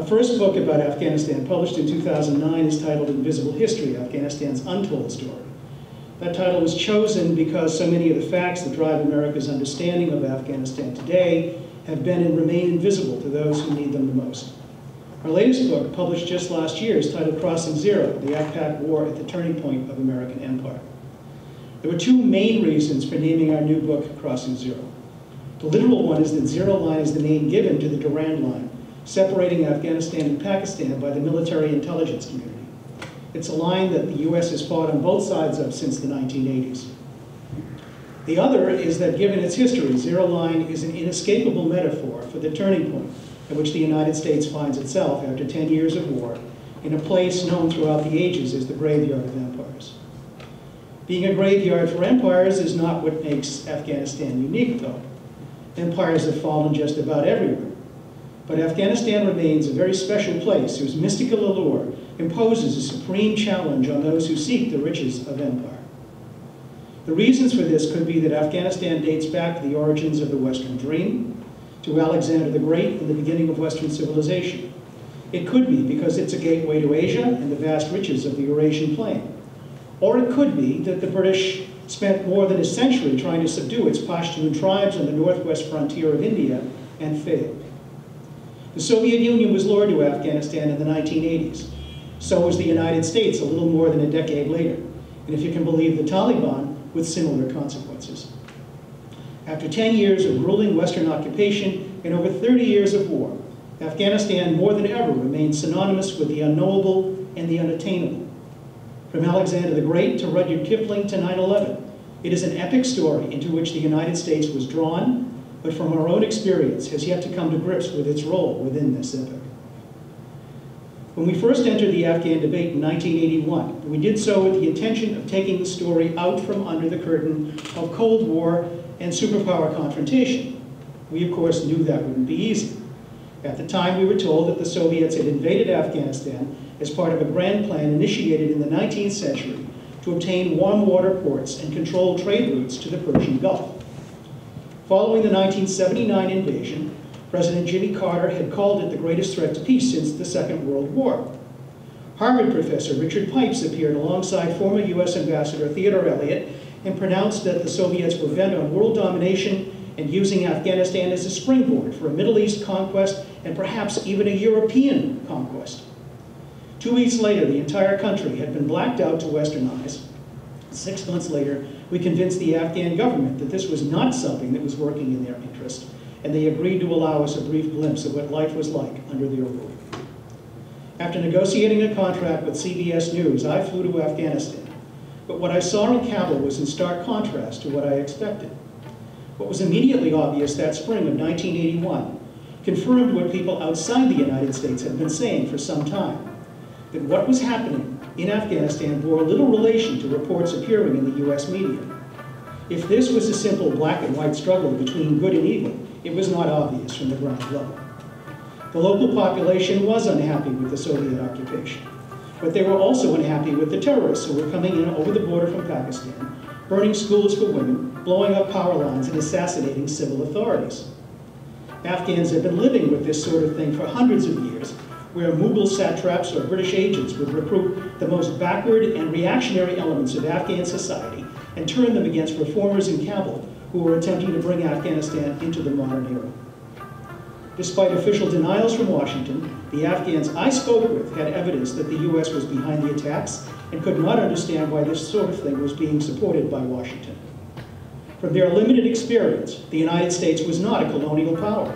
Our first book about Afghanistan, published in 2009, is titled Invisible History, Afghanistan's Untold Story. That title was chosen because so many of the facts that drive America's understanding of Afghanistan today have been and remain invisible to those who need them the most. Our latest book, published just last year, is titled Crossing Zero, The AfPak War at the Turning Point of American Empire. There were two main reasons for naming our new book Crossing Zero. The literal one is that Zero Line is the name given to the Durand Line, separating Afghanistan and Pakistan by the military intelligence community. It's a line that the U.S. has fought on both sides of since the 1980s. The other is that given its history, Zero Line is an inescapable metaphor for the turning point at which the United States finds itself after 10 years of war in a place known throughout the ages as the graveyard of empires. Being a graveyard for empires is not what makes Afghanistan unique, though. Empires have fallen just about everywhere. But Afghanistan remains a very special place whose mystical allure imposes a supreme challenge on those who seek the riches of empire. The reasons for this could be that Afghanistan dates back to the origins of the Western dream, to Alexander the Great and the beginning of Western civilization. It could be because it's a gateway to Asia and the vast riches of the Eurasian plain. Or it could be that the British spent more than a century trying to subdue its Pashtun tribes on the northwest frontier of India and failed. The Soviet Union was lured to Afghanistan in the 1980s. So was the United States a little more than a decade later. And if you can believe the Taliban, with similar consequences. After 10 years of grueling Western occupation and over 30 years of war, Afghanistan more than ever remains synonymous with the unknowable and the unattainable. From Alexander the Great to Rudyard Kipling to 9-11, it is an epic story into which the United States was drawn, but from our own experience has yet to come to grips with its role within this epic. When we first entered the Afghan debate in 1981, we did so with the intention of taking the story out from under the curtain of Cold War and superpower confrontation. We, of course, knew that wouldn't be easy. At the time, we were told that the Soviets had invaded Afghanistan as part of a grand plan initiated in the 19th century to obtain warm water ports and control trade routes to the Persian Gulf. Following the 1979 invasion, President Jimmy Carter had called it the greatest threat to peace since the Second World War. Harvard professor Richard Pipes appeared alongside former U.S. Ambassador Theodore Eliot and pronounced that the Soviets were bent on world domination and using Afghanistan as a springboard for a Middle East conquest and perhaps even a European conquest. Two weeks later, the entire country had been blacked out to Western eyes. Six months later, we convinced the Afghan government that this was not something that was working in their interest, and they agreed to allow us a brief glimpse of what life was like under their rule. After negotiating a contract with CBS News, I flew to Afghanistan. But what I saw in Kabul was in stark contrast to what I expected. What was immediately obvious that spring of 1981 confirmed what people outside the United States had been saying for some time, that what was happening in Afghanistan bore little relation to reports appearing in the US media. If this was a simple black and white struggle between good and evil, it was not obvious from the ground level. The local population was unhappy with the Soviet occupation, but they were also unhappy with the terrorists who were coming in over the border from Pakistan, burning schools for women, blowing up power lines, and assassinating civil authorities. Afghans had been living with this sort of thing for hundreds of years, where Mughal satraps or British agents would recruit the most backward and reactionary elements of Afghan society and turn them against reformers in Kabul who were attempting to bring Afghanistan into the modern era. Despite official denials from Washington, the Afghans I spoke with had evidence that the U.S. was behind the attacks and could not understand why this sort of thing was being supported by Washington. From their limited experience, the United States was not a colonial power.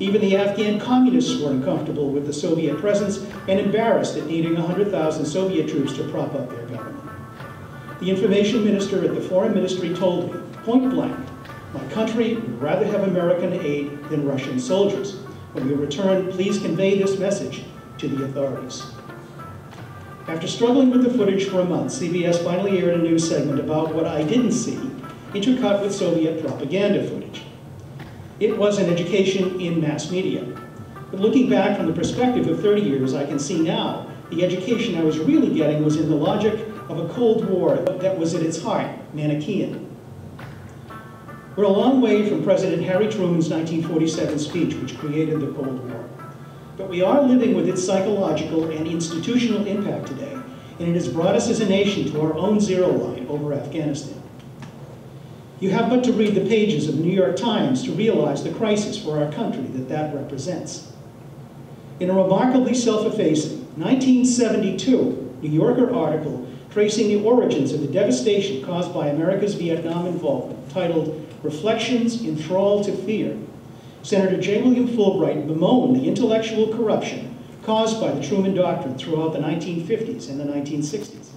Even the Afghan communists were uncomfortable with the Soviet presence and embarrassed at needing 100,000 Soviet troops to prop up their government. The information minister at the foreign ministry told me, point blank, my country would rather have American aid than Russian soldiers. When you return, please convey this message to the authorities. After struggling with the footage for a month, CBS finally aired a news segment about what I didn't see, intercut with Soviet propaganda footage. It was an education in mass media. But looking back from the perspective of 30 years, I can see now the education I was really getting was in the logic of a Cold War that was at its heart Manichaean. We're a long way from President Harry Truman's 1947 speech, which created the Cold War. But we are living with its psychological and institutional impact today, and it has brought us as a nation to our own zero line over Afghanistan. You have but to read the pages of the New York Times to realize the crisis for our country that that represents. In a remarkably self-effacing 1972 New Yorker article tracing the origins of the devastation caused by America's Vietnam involvement, titled Reflections in Thrall to Fear, Senator J. William Fulbright bemoaned the intellectual corruption caused by the Truman Doctrine throughout the 1950s and the 1960s.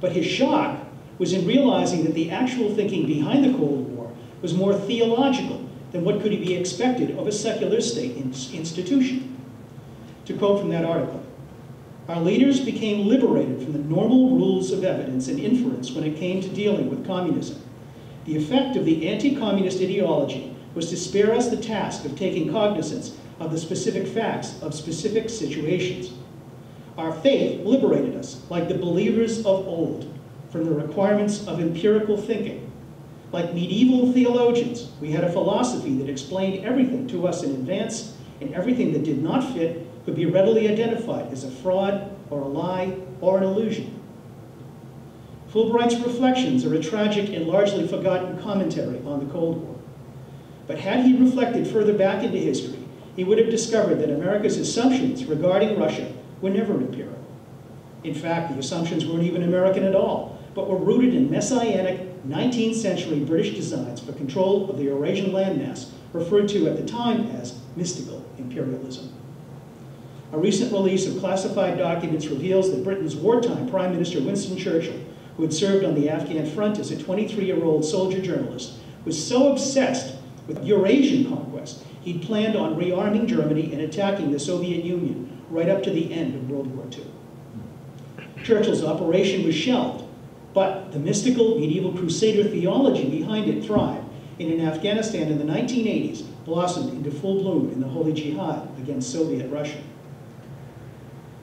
But his shock was in realizing that the actual thinking behind the Cold War was more theological than what could be expected of a secular state institution. To quote from that article, our leaders became liberated from the normal rules of evidence and inference when it came to dealing with communism. The effect of the anti-communist ideology was to spare us the task of taking cognizance of the specific facts of specific situations. Our faith liberated us, like the believers of old, from the requirements of empirical thinking. Like medieval theologians, we had a philosophy that explained everything to us in advance, and everything that did not fit could be readily identified as a fraud or a lie or an illusion. Fulbright's reflections are a tragic and largely forgotten commentary on the Cold War. But had he reflected further back into history, he would have discovered that America's assumptions regarding Russia were never empirical. In fact, the assumptions weren't even American at all, but were rooted in messianic 19th century British designs for control of the Eurasian landmass, referred to at the time as mystical imperialism. A recent release of classified documents reveals that Britain's wartime Prime Minister Winston Churchill, who had served on the Afghan front as a 23-year-old soldier journalist, was so obsessed with Eurasian conquest, he'd planned on rearming Germany and attacking the Soviet Union right up to the end of World War II. Churchill's operation was shelved, but the mystical medieval crusader theology behind it thrived, and in Afghanistan in the 1980s blossomed into full bloom in the Holy Jihad against Soviet Russia.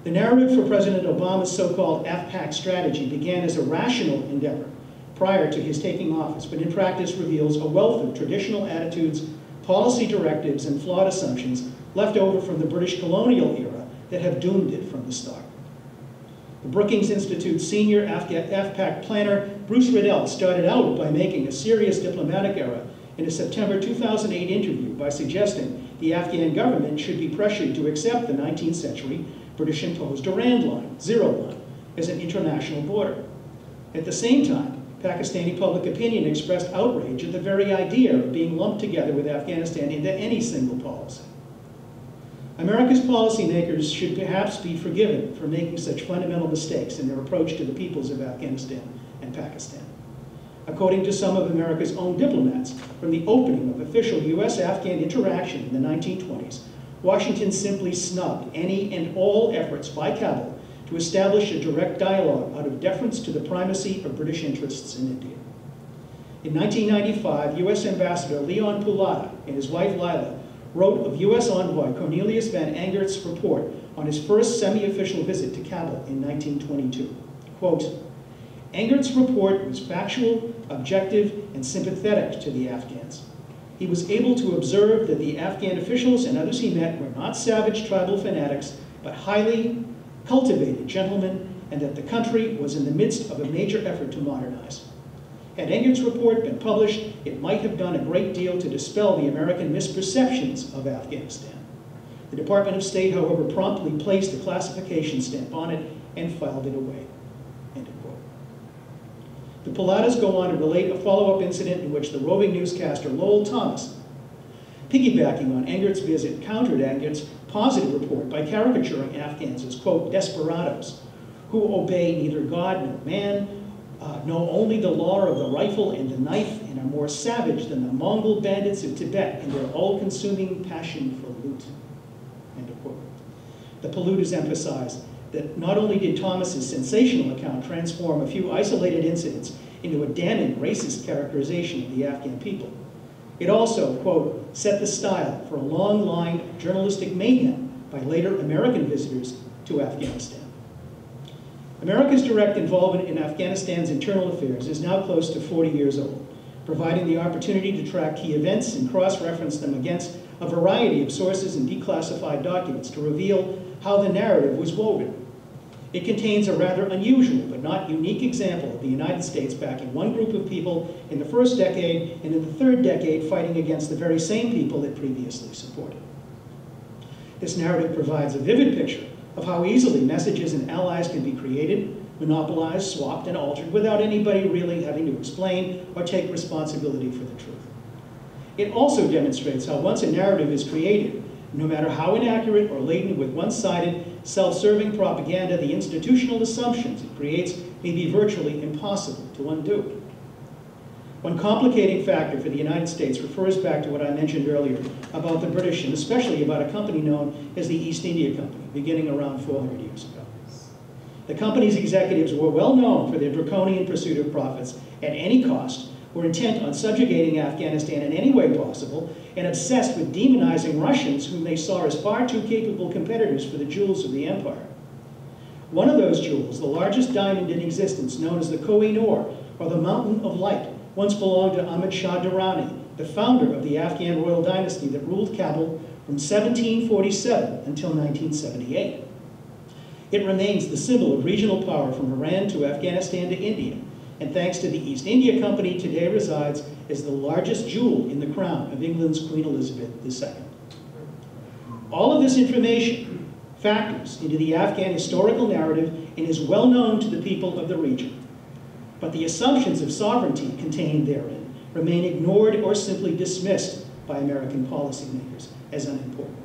The narrative for President Obama's so-called AfPak strategy began as a rational endeavor prior to his taking office, but in practice reveals a wealth of traditional attitudes, policy directives, and flawed assumptions left over from the British colonial era that have doomed it from the start. The Brookings Institute senior AfPak planner, Bruce Riedel, started out by making a serious diplomatic error in a September 2008 interview by suggesting the Afghan government should be pressured to accept the 19th century British imposed Durand Line, zero line, as an international border. At the same time, Pakistani public opinion expressed outrage at the very idea of being lumped together with Afghanistan into any single policy. America's policymakers should perhaps be forgiven for making such fundamental mistakes in their approach to the peoples of Afghanistan and Pakistan. According to some of America's own diplomats, from the opening of official U.S.-Afghan interaction in the 1920s, Washington simply snubbed any and all efforts by Kabul to establish a direct dialogue out of deference to the primacy of British interests in India. In 1995, U.S. Ambassador Leon Poullada and his wife Lila wrote of U.S. envoy Cornelius Van Engert's report on his first semi-official visit to Kabul in 1922. Quote, Engert's report was factual, objective, and sympathetic to the Afghans he was able to observe that the Afghan officials and others he met were not savage tribal fanatics, but highly cultivated gentlemen, and that the country was in the midst of a major effort to modernize. Had Engert's report been published, it might have done a great deal to dispel the American misperceptions of Afghanistan. The Department of State, however, promptly placed a classification stamp on it and filed it away. The Poulladas go on to relate a follow-up incident in which the roving newscaster Lowell Thomas, piggybacking on Engert's visit, countered Engert's positive report by caricaturing Afghans as, quote, desperados, who obey neither God nor man, uh, know only the law of the rifle and the knife, and are more savage than the Mongol bandits of Tibet in their all-consuming passion for loot, end of quote. The Poulladas emphasized that not only did Thomas's sensational account transform a few isolated incidents into a damning racist characterization of the Afghan people, it also, quote, set the style for a long line of journalistic mayhem by later American visitors to Afghanistan. America's direct involvement in Afghanistan's internal affairs is now close to 40 years old, providing the opportunity to track key events and cross-reference them against a variety of sources and declassified documents to reveal how the narrative was woven. It contains a rather unusual but not unique example of the United States backing one group of people in the first decade and in the third decade fighting against the very same people it previously supported. This narrative provides a vivid picture of how easily messages and allies can be created, monopolized, swapped, and altered without anybody really having to explain or take responsibility for the truth. It also demonstrates how once a narrative is created, no matter how inaccurate or laden with one-sided, self-serving propaganda, the institutional assumptions it creates may be virtually impossible to undo. One complicating factor for the United States refers back to what I mentioned earlier about the British and especially about a company known as the East India Company, beginning around 400 years ago. The company's executives were well known for their draconian pursuit of profits at any cost, were intent on subjugating Afghanistan in any way possible, and obsessed with demonizing Russians whom they saw as far too capable competitors for the jewels of the empire. One of those jewels, the largest diamond in existence, known as the Koh-i-Noor, or the Mountain of Light, once belonged to Ahmad Shah Durrani, the founder of the Afghan royal dynasty that ruled Kabul from 1747 until 1978. It remains the symbol of regional power from Iran to Afghanistan to India, and thanks to the East India Company, today resides as the largest jewel in the crown of England's Queen Elizabeth II. All of this information factors into the Afghan historical narrative and is well known to the people of the region. But the assumptions of sovereignty contained therein remain ignored or simply dismissed by American policymakers as unimportant.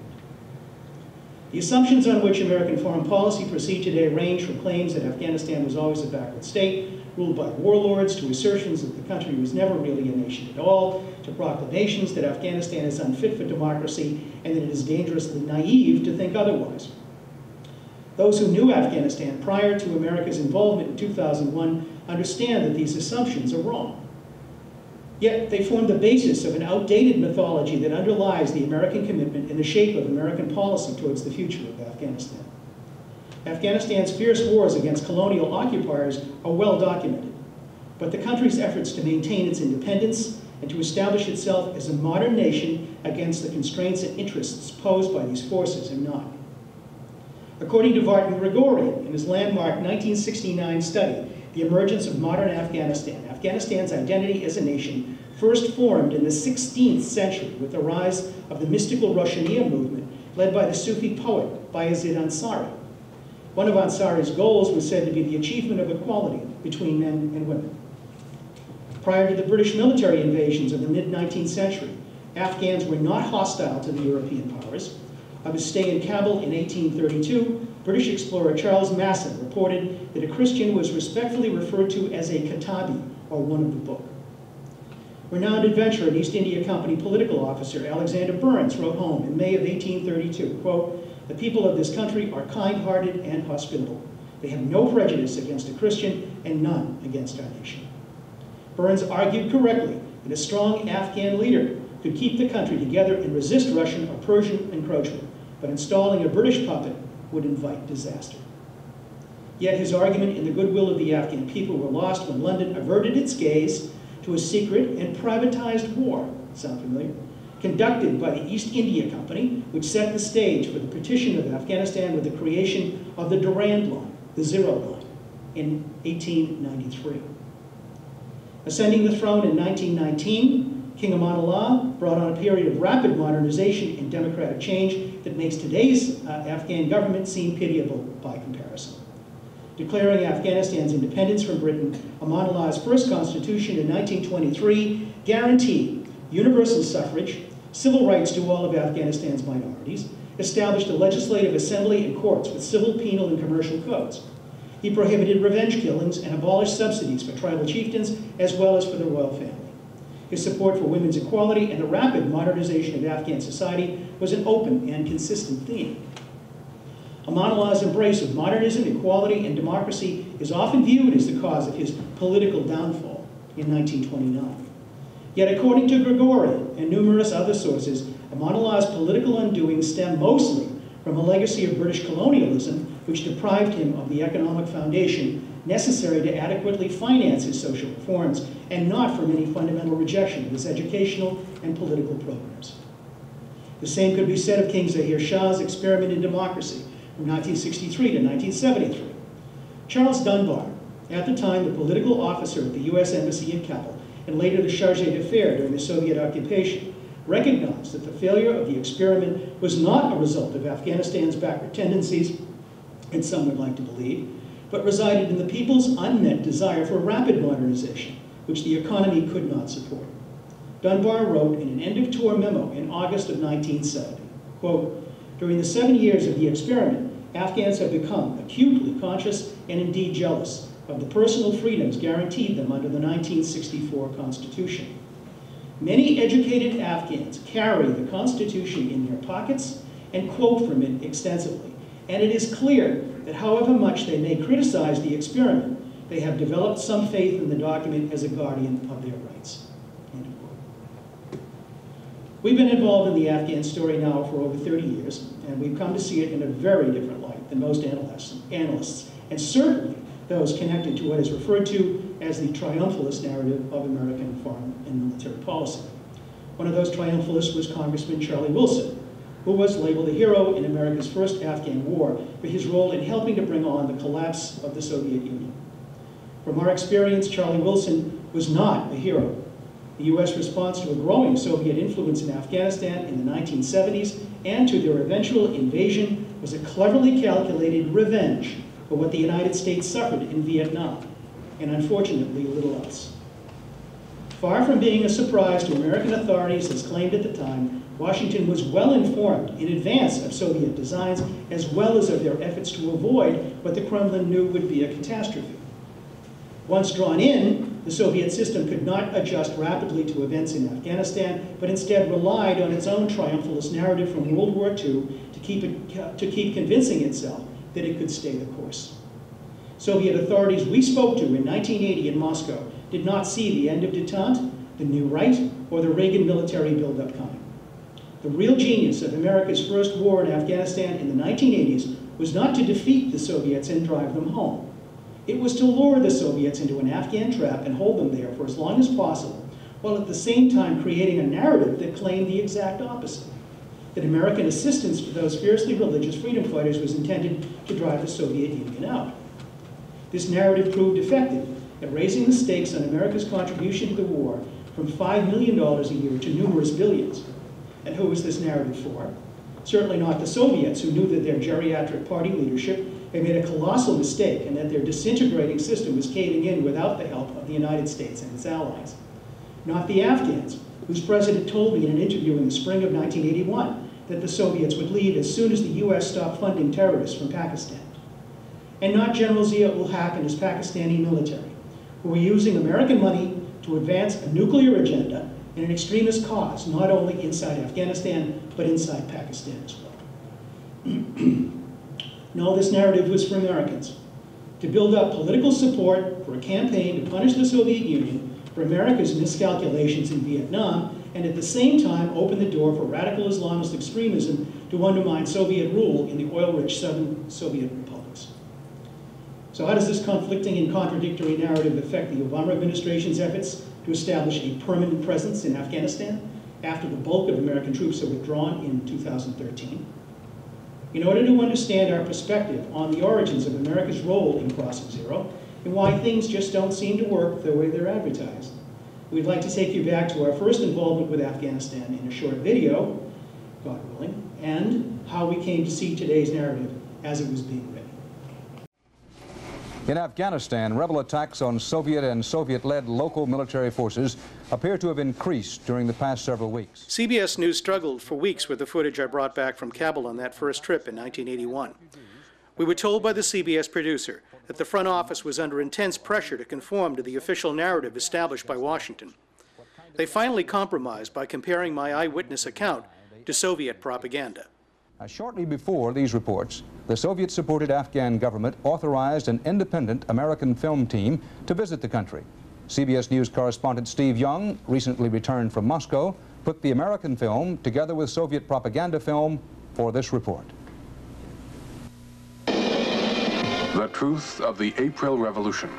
The assumptions on which American foreign policy proceed today range from claims that Afghanistan was always a backward state, ruled by warlords, to assertions that the country was never really a nation at all, to proclamations that Afghanistan is unfit for democracy and that it is dangerously naive to think otherwise. Those who knew Afghanistan prior to America's involvement in 2001 understand that these assumptions are wrong. Yet they form the basis of an outdated mythology that underlies the American commitment in the shape of American policy towards the future of Afghanistan. Afghanistan's fierce wars against colonial occupiers are well documented, but the country's efforts to maintain its independence and to establish itself as a modern nation against the constraints and interests posed by these forces are not. According to Vartan Gregorian in his landmark 1969 study, The Emergence of Modern Afghanistan, Afghanistan's identity as a nation first formed in the 16th century with the rise of the mystical Roshaniya movement led by the Sufi poet Bayazid Ansari. One of Ansari's goals was said to be the achievement of equality between men and women. Prior to the British military invasions of the mid-19th century, Afghans were not hostile to the European powers. Of his stay in Kabul in 1832, British explorer Charles Masson reported that a Christian was respectfully referred to as a Katabi, or one of the book. Renowned adventurer and East India Company political officer Alexander Burnes wrote home in May of 1832, quote, the people of this country are kind-hearted and hospitable. They have no prejudice against a Christian and none against our nation. Burnes argued correctly that a strong Afghan leader could keep the country together and resist Russian or Persian encroachment, but installing a British puppet would invite disaster. Yet his argument and the goodwill of the Afghan people were lost when London averted its gaze to a secret and privatized war, sound familiar? Conducted by the East India Company, which set the stage for the partition of Afghanistan with the creation of the Durand Line, the Zero Line, in 1893. Ascending the throne in 1919, King Amanullah brought on a period of rapid modernization and democratic change that makes today's uh, Afghan government seem pitiable by comparison. Declaring Afghanistan's independence from Britain, Amanullah's first constitution in 1923 guaranteed universal suffrage, civil rights to all of Afghanistan's minorities, established a legislative assembly and courts with civil, penal, and commercial codes. He prohibited revenge killings and abolished subsidies for tribal chieftains as well as for the royal family. His support for women's equality and the rapid modernization of Afghan society was an open and consistent theme. Amanullah's embrace of modernism, equality, and democracy is often viewed as the cause of his political downfall in 1929. Yet according to Gregorian and numerous other sources, Amanullah's political undoing stem mostly from a legacy of British colonialism which deprived him of the economic foundation necessary to adequately finance his social reforms, and not from any fundamental rejection of his educational and political programs. The same could be said of King Zahir Shah's experiment in democracy from 1963 to 1973. Charles Dunbar, at the time the political officer at the U.S. Embassy in Kabul, and later the charge d'affaires during the Soviet occupation, recognized that the failure of the experiment was not a result of Afghanistan's backward tendencies, and some would like to believe, but resided in the people's unmet desire for rapid modernization, which the economy could not support. Dunbar wrote in an end-of-tour memo in August of 1970, quote, during the seven years of the experiment, Afghans have become acutely conscious and indeed jealous of the personal freedoms guaranteed them under the 1964 Constitution. Many educated Afghans carry the Constitution in their pockets and quote from it extensively. And it is clear that however much they may criticize the experiment, they have developed some faith in the document as a guardian of their rights. We've been involved in the Afghan story now for over 30 years, and we've come to see it in a very different light than most analysts, analysts and certainly those connected to what is referred to as the triumphalist narrative of American foreign and military policy. One of those triumphalists was Congressman Charlie Wilson, who was labeled a hero in America's first Afghan war for his role in helping to bring on the collapse of the Soviet Union. From our experience, Charlie Wilson was not a hero. The U.S. response to a growing Soviet influence in Afghanistan in the 1970s and to their eventual invasion was a cleverly calculated revenge for what the United States suffered in Vietnam, and unfortunately little else. Far from being a surprise to American authorities as claimed at the time, Washington was well informed in advance of Soviet designs as well as of their efforts to avoid what the Kremlin knew would be a catastrophe. Once drawn in, the Soviet system could not adjust rapidly to events in Afghanistan, but instead relied on its own triumphalist narrative from World War II to keep, it, to keep convincing itself that it could stay the course. Soviet authorities we spoke to in 1980 in Moscow did not see the end of detente, the new right, or the Reagan military buildup coming. The real genius of America's first war in Afghanistan in the 1980s was not to defeat the Soviets and drive them home. It was to lure the Soviets into an Afghan trap and hold them there for as long as possible, while at the same time creating a narrative that claimed the exact opposite. That American assistance to those fiercely religious freedom fighters was intended to drive the Soviet Union out. This narrative proved effective at raising the stakes on America's contribution to the war from $5 million a year to numerous billions. And who was this narrative for? Certainly not the Soviets, who knew that their geriatric party leadership had made a colossal mistake and that their disintegrating system was caving in without the help of the United States and its allies. Not the Afghans, whose president told me in an interview in the spring of 1981 that the Soviets would leave as soon as the US stopped funding terrorists from Pakistan. And not General Zia-ul Haq and his Pakistani military, who were using American money to advance a nuclear agenda and an extremist cause, not only inside Afghanistan, but inside Pakistan as well. No, this narrative was for Americans. To build up political support for a campaign to punish the Soviet Union for America's miscalculations in Vietnam, and at the same time open the door for radical Islamist extremism to undermine Soviet rule in the oil-rich southern Soviet republics. So how does this conflicting and contradictory narrative affect the Obama administration's efforts to establish a permanent presence in Afghanistan after the bulk of American troops are withdrawn in 2013? in order to understand our perspective on the origins of America's role in Crossing Zero and why things just don't seem to work the way they're advertised. We'd like to take you back to our first involvement with Afghanistan in a short video, God willing, and how we came to see today's narrative as it was being. In Afghanistan, rebel attacks on Soviet and Soviet-led local military forces appear to have increased during the past several weeks. CBS News struggled for weeks with the footage I brought back from Kabul on that first trip in 1981. We were told by the CBS producer that the front office was under intense pressure to conform to the official narrative established by Washington. They finally compromised by comparing my eyewitness account to Soviet propaganda. Now, shortly before these reports, the Soviet-supported Afghan government authorized an independent American film team to visit the country. CBS News correspondent Steve Young, recently returned from Moscow, put the American film together with Soviet propaganda film for this report. The truth of the April Revolution.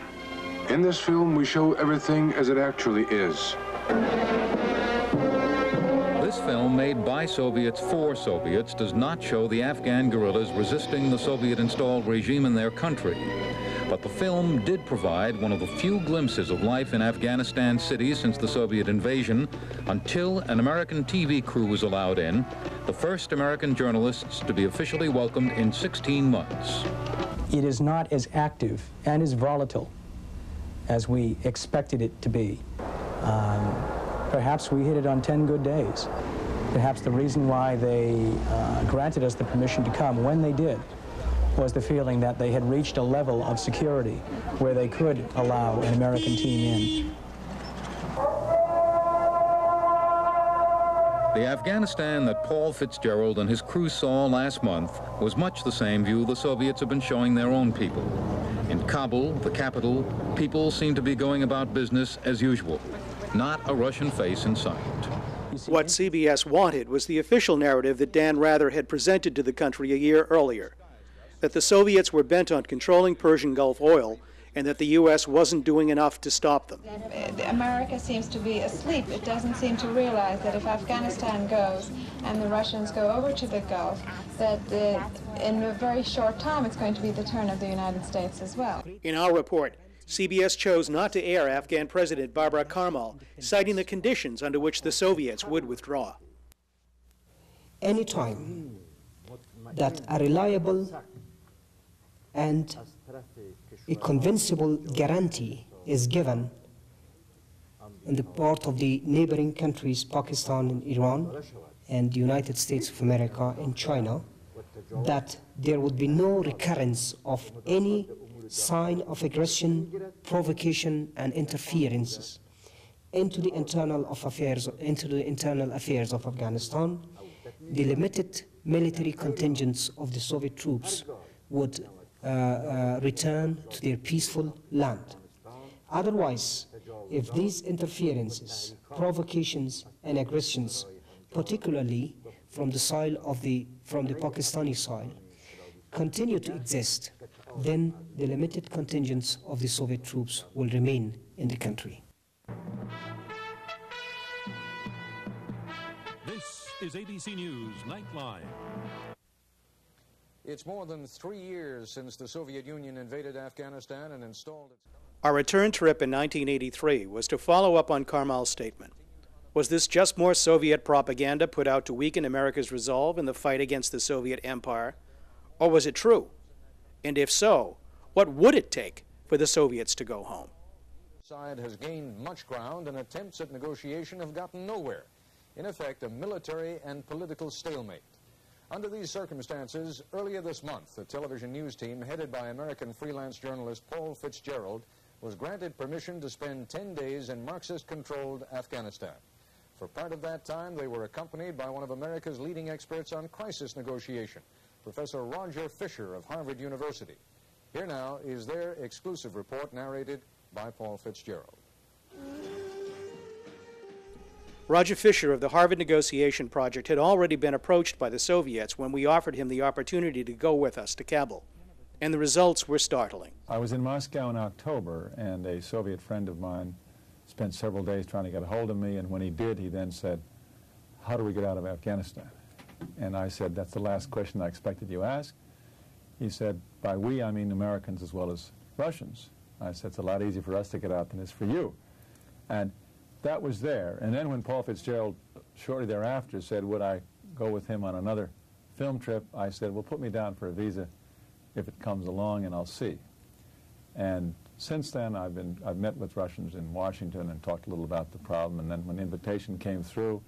In this film, we show everything as it actually is. Film made by Soviets for Soviets does not show the Afghan guerrillas resisting the Soviet-installed regime in their country. But the film did provide one of the few glimpses of life in Afghanistan cities since the Soviet invasion until an American TV crew was allowed in, the first American journalists to be officially welcomed in 16 months. It is not as active and as volatile as we expected it to be. Um, perhaps we hit it on 10 good days. Perhaps the reason why they uh, granted us the permission to come when they did was the feeling that they had reached a level of security where they could allow an American team in. The Afghanistan that Paul Fitzgerald and his crew saw last month was much the same view the Soviets have been showing their own people. In Kabul, the capital, people seem to be going about business as usual. Not a Russian face in sight. What CBS wanted was the official narrative that Dan Rather had presented to the country a year earlier that the Soviets were bent on controlling Persian Gulf oil and that the U.S. wasn't doing enough to stop them. America seems to be asleep. It doesn't seem to realize that if Afghanistan goes and the Russians go over to the Gulf, that uh, in a very short time it's going to be the turn of the United States as well. In our report, CBS chose not to air Afghan President Babrak Karmal, citing the conditions under which the Soviets would withdraw. Any time that a reliable and a convincible guarantee is given on the part of the neighboring countries, Pakistan and Iran, and the United States of America and China, that there would be no recurrence of any sign of aggression, provocation, and interferences into the internal of affairs into the internal affairs of Afghanistan. The limited military contingents of the Soviet troops would uh, uh, return to their peaceful land. Otherwise, if these interferences, provocations, and aggressions, particularly from the soil of the from the Pakistani soil, continue to exist, then the limited contingents of the Soviet troops will remain in the country. This is ABC News Nightline. It's more than three years since the Soviet Union invaded Afghanistan and installed its... Our return trip in 1983 was to follow up on Karmal's statement. Was this just more Soviet propaganda put out to weaken America's resolve in the fight against the Soviet empire? Or was it true? And if so, what would it take for the Soviets to go home? side has gained much ground and attempts at negotiation have gotten nowhere. In effect, a military and political stalemate. Under these circumstances, earlier this month, a television news team headed by American freelance journalist Paul Fitzgerald was granted permission to spend 10 days in Marxist-controlled Afghanistan. For part of that time, they were accompanied by one of America's leading experts on crisis negotiation, Professor Roger Fisher of Harvard University. Here now is their exclusive report narrated by Paul Fitzgerald. Roger Fisher of the Harvard Negotiation Project had already been approached by the Soviets when we offered him the opportunity to go with us to Kabul. And the results were startling. I was in Moscow in October, and a Soviet friend of mine spent several days trying to get a hold of me, and when he did, he then said, how do we get out of Afghanistan? And I said, that's the last question I expected you ask. He said, by we, I mean Americans as well as Russians. I said, it's a lot easier for us to get out than it is for you. And that was there. And then when Paul Fitzgerald shortly thereafter said, would I go with him on another film trip, I said, well, put me down for a visa if it comes along and I'll see. And since then, I've, been, I've met with Russians in Washington and talked a little about the problem. And then when the invitation came through,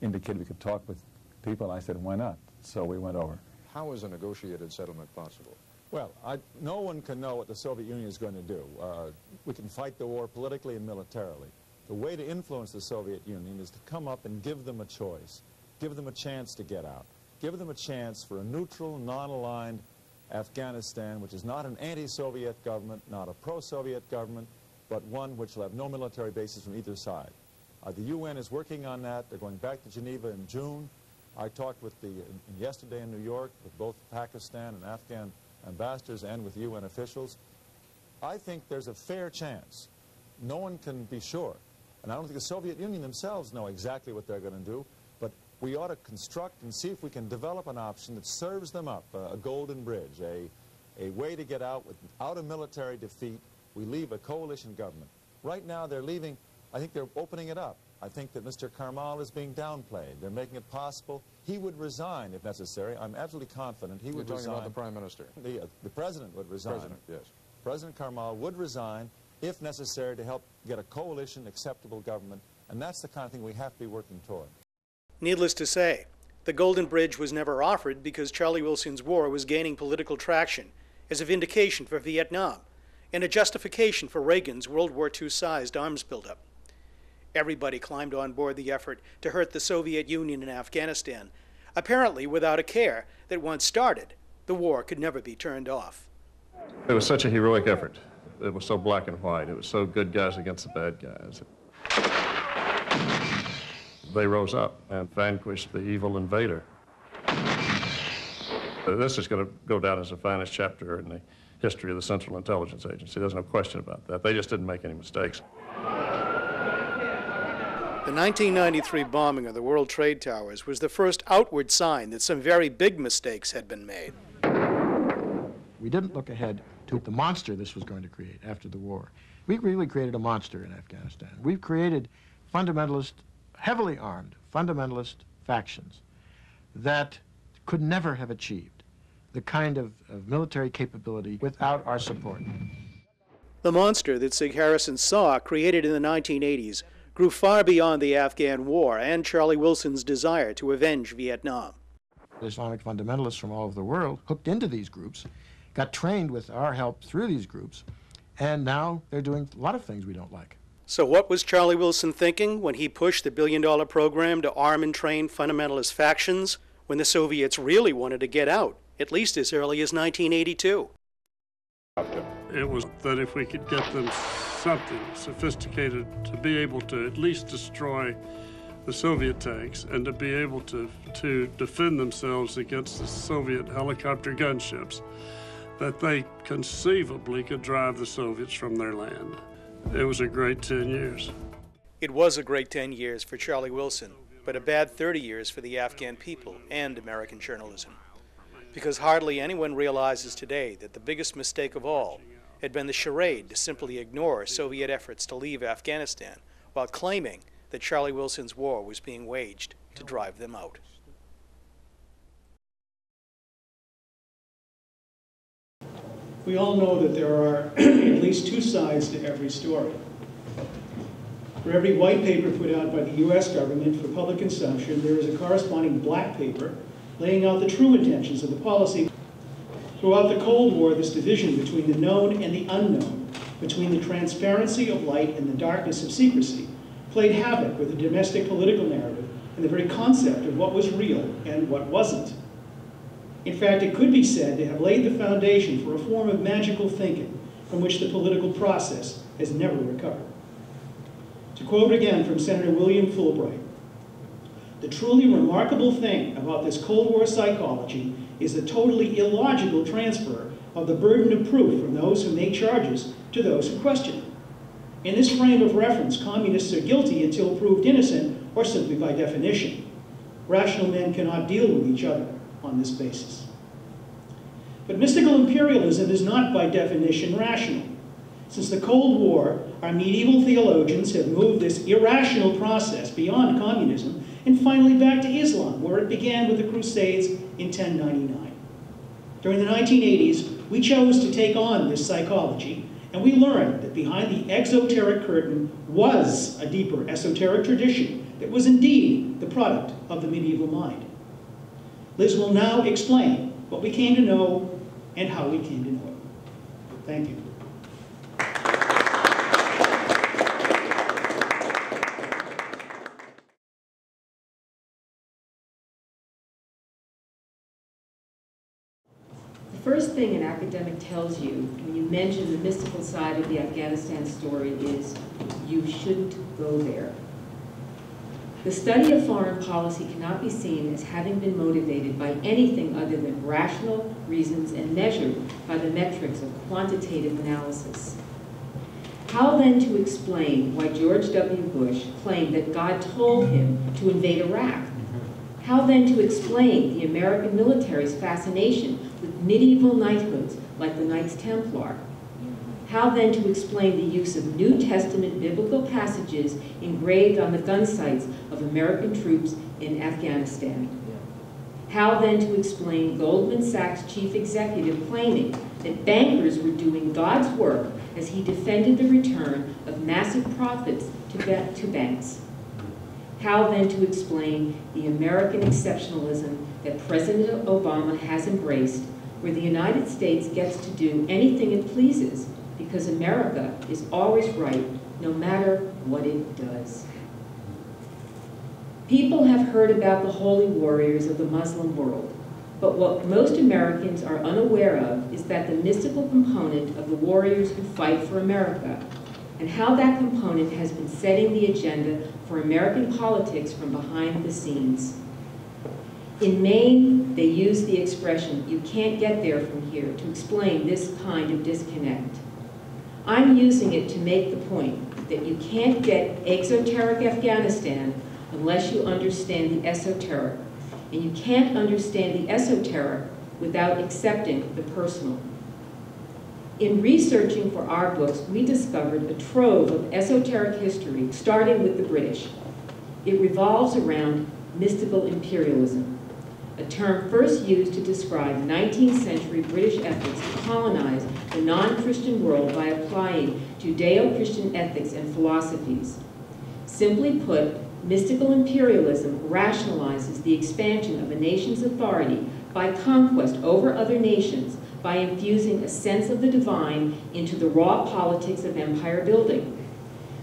indicated we could talk with people, I said, why not? So we went over. How is a negotiated settlement possible? Well, I, no one can know what the Soviet Union is going to do. Uh, we can fight the war politically and militarily. The way to influence the Soviet Union is to come up and give them a choice, give them a chance to get out, give them a chance for a neutral, non-aligned Afghanistan, which is not an anti-Soviet government, not a pro-Soviet government, but one which will have no military bases from either side. Uh, the UN is working on that. They're going back to Geneva in June. I talked with the, yesterday in New York with both Pakistan and Afghan ambassadors and with UN officials. I think there's a fair chance. No one can be sure. And I don't think the Soviet Union themselves know exactly what they're going to do. But we ought to construct and see if we can develop an option that serves them up, uh, a golden bridge, a, a way to get out without a military defeat. We leave a coalition government. Right now, they're leaving, I think they're opening it up. I think that Mr. Karmal is being downplayed. They're making it possible. He would resign if necessary. I'm absolutely confident he You're would talking resign. about the Prime Minister. The, uh, the President would resign. President, yes. President Karmal would resign if necessary to help get a coalition acceptable government, and that's the kind of thing we have to be working toward. Needless to say, the Golden Bridge was never offered because Charlie Wilson's war was gaining political traction as a vindication for Vietnam and a justification for Reagan's World War II sized arms buildup. Everybody climbed on board the effort to hurt the Soviet Union in Afghanistan, apparently without a care that once started, the war could never be turned off. It was such a heroic effort. It was so black and white. It was so good guys against the bad guys. They rose up and vanquished the evil invader. This is going to go down as the finest chapter in the history of the Central Intelligence Agency. There's no question about that. They just didn't make any mistakes. The 1993 bombing of the World Trade Towers was the first outward sign that some very big mistakes had been made. We didn't look ahead to the monster this was going to create after the war. We really created a monster in Afghanistan. We've created fundamentalist, heavily armed fundamentalist factions that could never have achieved the kind of, of military capability without our support. The monster that Sig Harrison saw created in the 1980s grew far beyond the Afghan war and Charlie Wilson's desire to avenge Vietnam. Islamic fundamentalists from all over the world hooked into these groups, got trained with our help through these groups, and now they're doing a lot of things we don't like. So, what was Charlie Wilson thinking when he pushed the billion dollar program to arm and train fundamentalist factions when the Soviets really wanted to get out, at least as early as 1982? It was that if we could get them something sophisticated to be able to at least destroy the Soviet tanks and to be able to, to defend themselves against the Soviet helicopter gunships, that they conceivably could drive the Soviets from their land. It was a great 10 years. It was a great 10 years for Charlie Wilson, but a bad 30 years for the Afghan people and American journalism. Because hardly anyone realizes today that the biggest mistake of all had been the charade to simply ignore Soviet efforts to leave Afghanistan while claiming that Charlie Wilson's war was being waged to drive them out. We all know that there are at least two sides to every story. For every white paper put out by the US government for public consumption, there is a corresponding black paper laying out the true intentions of the policy. Throughout the Cold War, this division between the known and the unknown, between the transparency of light and the darkness of secrecy, played havoc with the domestic political narrative and the very concept of what was real and what wasn't. In fact, it could be said to have laid the foundation for a form of magical thinking from which the political process has never recovered. To quote again from Senator William Fulbright, the truly remarkable thing about this Cold War psychology is a totally illogical transfer of the burden of proof from those who make charges to those who question them. In this frame of reference, communists are guilty until proved innocent or simply by definition. Rational men cannot deal with each other on this basis. But mystical imperialism is not by definition rational. Since the Cold War, our medieval theologians have moved this irrational process beyond communism and finally back to Islam, where it began with the Crusades in 1099. During the 1980s, we chose to take on this psychology, and we learned that behind the exoteric curtain was a deeper esoteric tradition that was indeed the product of the medieval mind. Liz will now explain what we came to know and how we came to know it. Thank you. First thing an academic tells you when you mention the mystical side of the Afghanistan story is you shouldn't go there. The study of foreign policy cannot be seen as having been motivated by anything other than rational reasons and measured by the metrics of quantitative analysis. How then to explain why George W. Bush claimed that God told him to invade Iraq? How then to explain the American military's fascination medieval knighthoods like the Knights Templar? How then to explain the use of New Testament biblical passages engraved on the gun sights of American troops in Afghanistan? How then to explain Goldman Sachs chief executive claiming that bankers were doing God's work as he defended the return of massive profits to, to banks? How then to explain the American exceptionalism that President Obama has embraced, where the United States gets to do anything it pleases because America is always right, no matter what it does. People have heard about the holy warriors of the Muslim world, but what most Americans are unaware of is that the mystical component of the warriors who fight for America and how that component has been setting the agenda for American politics from behind the scenes. In Maine, they use the expression, you can't get there from here, to explain this kind of disconnect. I'm using it to make the point that you can't get exoteric Afghanistan unless you understand the esoteric. And you can't understand the esoteric without accepting the personal. In researching for our books, we discovered a trove of esoteric history, starting with the British. It revolves around mystical imperialism, a term first used to describe 19th century British efforts to colonize the non-Christian world by applying Judeo-Christian ethics and philosophies. Simply put, mystical imperialism rationalizes the expansion of a nation's authority by conquest over other nations by infusing a sense of the divine into the raw politics of empire building.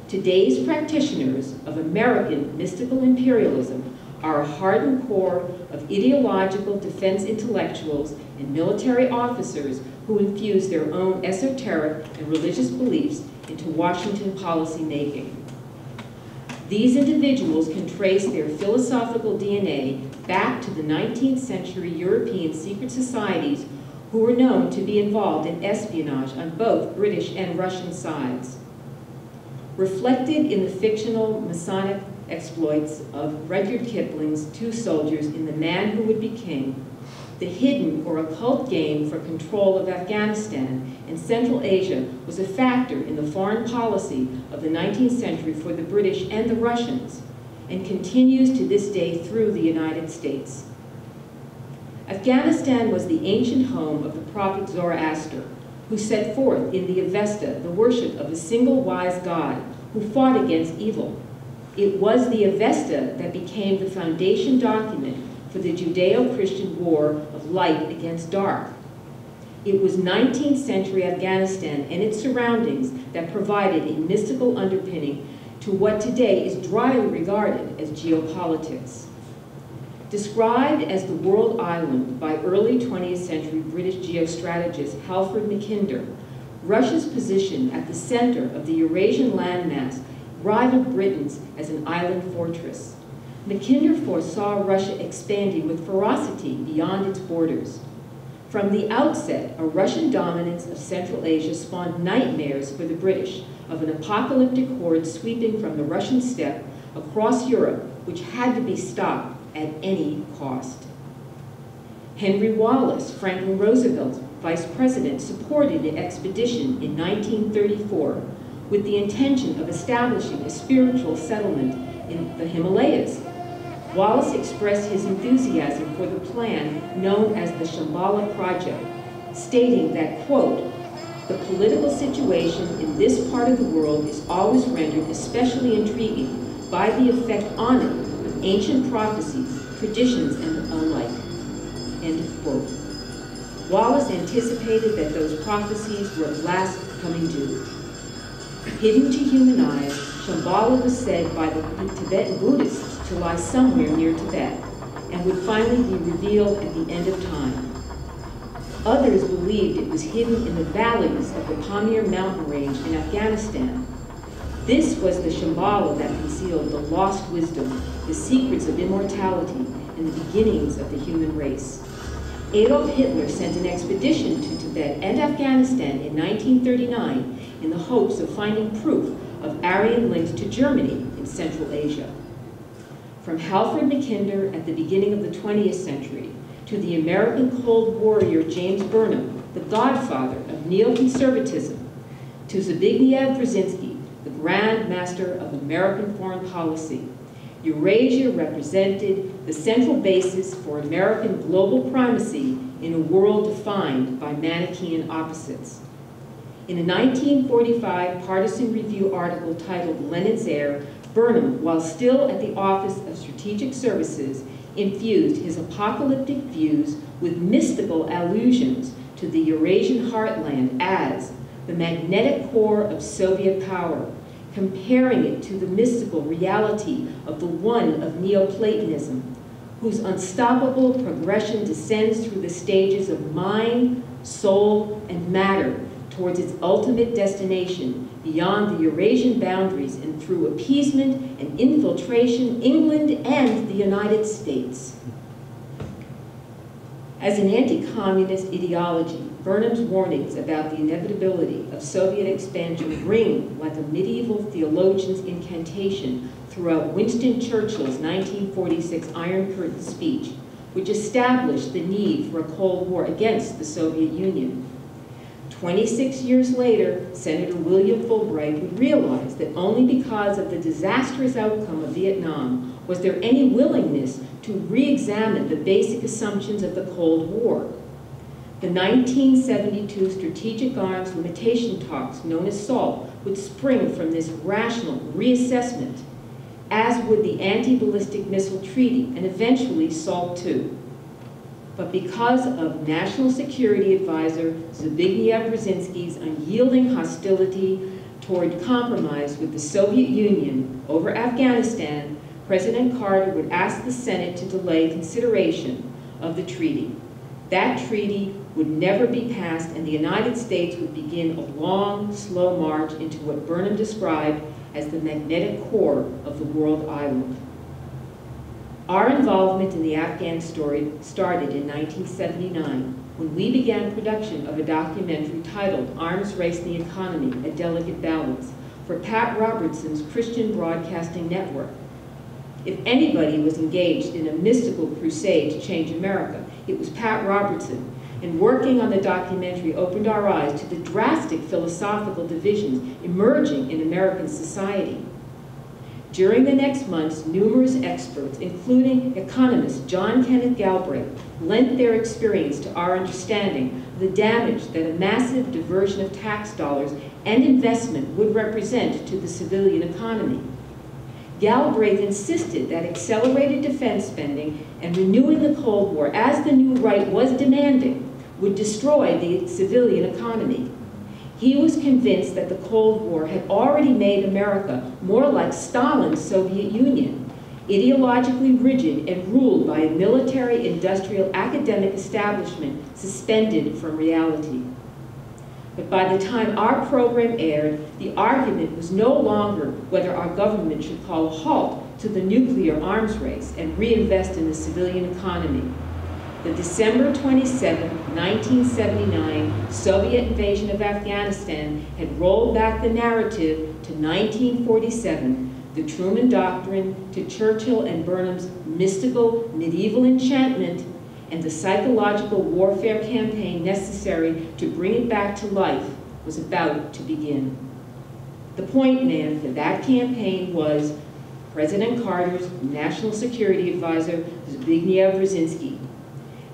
Today's practitioners of American mystical imperialism are a hardened core of ideological defense intellectuals and military officers who infuse their own esoteric and religious beliefs into Washington policy making. These individuals can trace their philosophical DNA back to the 19th century European secret societies who were known to be involved in espionage on both British and Russian sides. Reflected in the fictional Masonic exploits of Rudyard Kipling's Two Soldiers in The Man Who Would Be King, the hidden or occult game for control of Afghanistan and Central Asia was a factor in the foreign policy of the 19th century for the British and the Russians, and continues to this day through the United States. Afghanistan was the ancient home of the prophet Zoroaster, who set forth in the Avesta the worship of a single wise God who fought against evil. It was the Avesta that became the foundation document for the Judeo-Christian war of light against dark. It was 19th century Afghanistan and its surroundings that provided a mystical underpinning to what today is dryly regarded as geopolitics. Described as the world island by early 20th century British geostrategist Halford Mackinder, Russia's position at the center of the Eurasian landmass rivaled Britain's as an island fortress. Mackinder foresaw Russia expanding with ferocity beyond its borders. From the outset, a Russian dominance of Central Asia spawned nightmares for the British of an apocalyptic horde sweeping from the Russian steppe across Europe, which had to be stopped at any cost. Henry Wallace, Franklin Roosevelt's vice president, supported the expedition in 1934 with the intention of establishing a spiritual settlement in the Himalayas. Wallace expressed his enthusiasm for the plan known as the Shambhala Project, stating that, quote, the political situation in this part of the world is always rendered especially intriguing by the effect on it of ancient prophecies, traditions, and alike. End of quote. Wallace anticipated that those prophecies were at last coming due. Hidden to human eyes, Shambhala was said by the Tibetan Buddhists to lie somewhere near Tibet and would finally be revealed at the end of time. Others believed it was hidden in the valleys of the Pamir mountain range in Afghanistan this was the Shambhala that concealed the lost wisdom, the secrets of immortality, and the beginnings of the human race. Adolf Hitler sent an expedition to Tibet and Afghanistan in 1939 in the hopes of finding proof of Aryan links to Germany in Central Asia. from Halford Mackinder at the beginning of the 20th century to the American Cold Warrior James Burnham, the godfather of neoconservatism, to Zbigniew Brzezinski, the Grand Master of American foreign policy. Eurasia represented the central basis for American global primacy in a world defined by Manichaean opposites. In a 1945 Partisan Review article titled Lenin's Heir, Burnham, while still at the Office of Strategic Services, infused his apocalyptic views with mystical allusions to the Eurasian heartland as the magnetic core of Soviet power, comparing it to the mystical reality of the one of Neoplatonism, whose unstoppable progression descends through the stages of mind, soul, and matter towards its ultimate destination beyond the Eurasian boundaries and through appeasement and infiltration, England and the United States. As an anti-communist ideology, Burnham's warnings about the inevitability of Soviet expansion ring like a medieval theologian's incantation throughout Winston Churchill's 1946 Iron Curtain speech, which established the need for a Cold War against the Soviet Union. 26 years later, Senator William Fulbright would realize that only because of the disastrous outcome of Vietnam was there any willingness to re-examine the basic assumptions of the Cold War. The 1972 Strategic Arms Limitation Talks, known as SALT, would spring from this rational reassessment, as would the Anti-Ballistic Missile Treaty and eventually SALT II. But because of National Security Advisor Zbigniew Brzezinski's unyielding hostility toward compromise with the Soviet Union over Afghanistan, President Carter would ask the Senate to delay consideration of the treaty. That treaty would never be passed and the United States would begin a long, slow march into what Burnham described as the magnetic core of the world island. Our involvement in the Afghan story started in 1979 when we began production of a documentary titled Arms Race the Economy, A Delicate Balance for Pat Robertson's Christian Broadcasting Network. If anybody was engaged in a mystical crusade to change America, it was Pat Robertson, and working on the documentary opened our eyes to the drastic philosophical divisions emerging in American society. During the next months, numerous experts, including economist John Kenneth Galbraith, lent their experience to our understanding of the damage that a massive diversion of tax dollars and investment would represent to the civilian economy. Galbraith insisted that accelerated defense spending and renewing the Cold War, as the new right was demanding, would destroy the civilian economy. He was convinced that the Cold War had already made America more like Stalin's Soviet Union, ideologically rigid and ruled by a military, industrial, academic establishment suspended from reality. But by the time our program aired, the argument was no longer whether our government should call a halt to the nuclear arms race and reinvest in the civilian economy. The December 27, 1979 Soviet invasion of Afghanistan had rolled back the narrative to 1947, the Truman Doctrine to Churchill and Burnham's mystical medieval enchantment, and the psychological warfare campaign necessary to bring it back to life was about to begin. The point man for that campaign was President Carter's National Security Advisor, Zbigniew Brzezinski,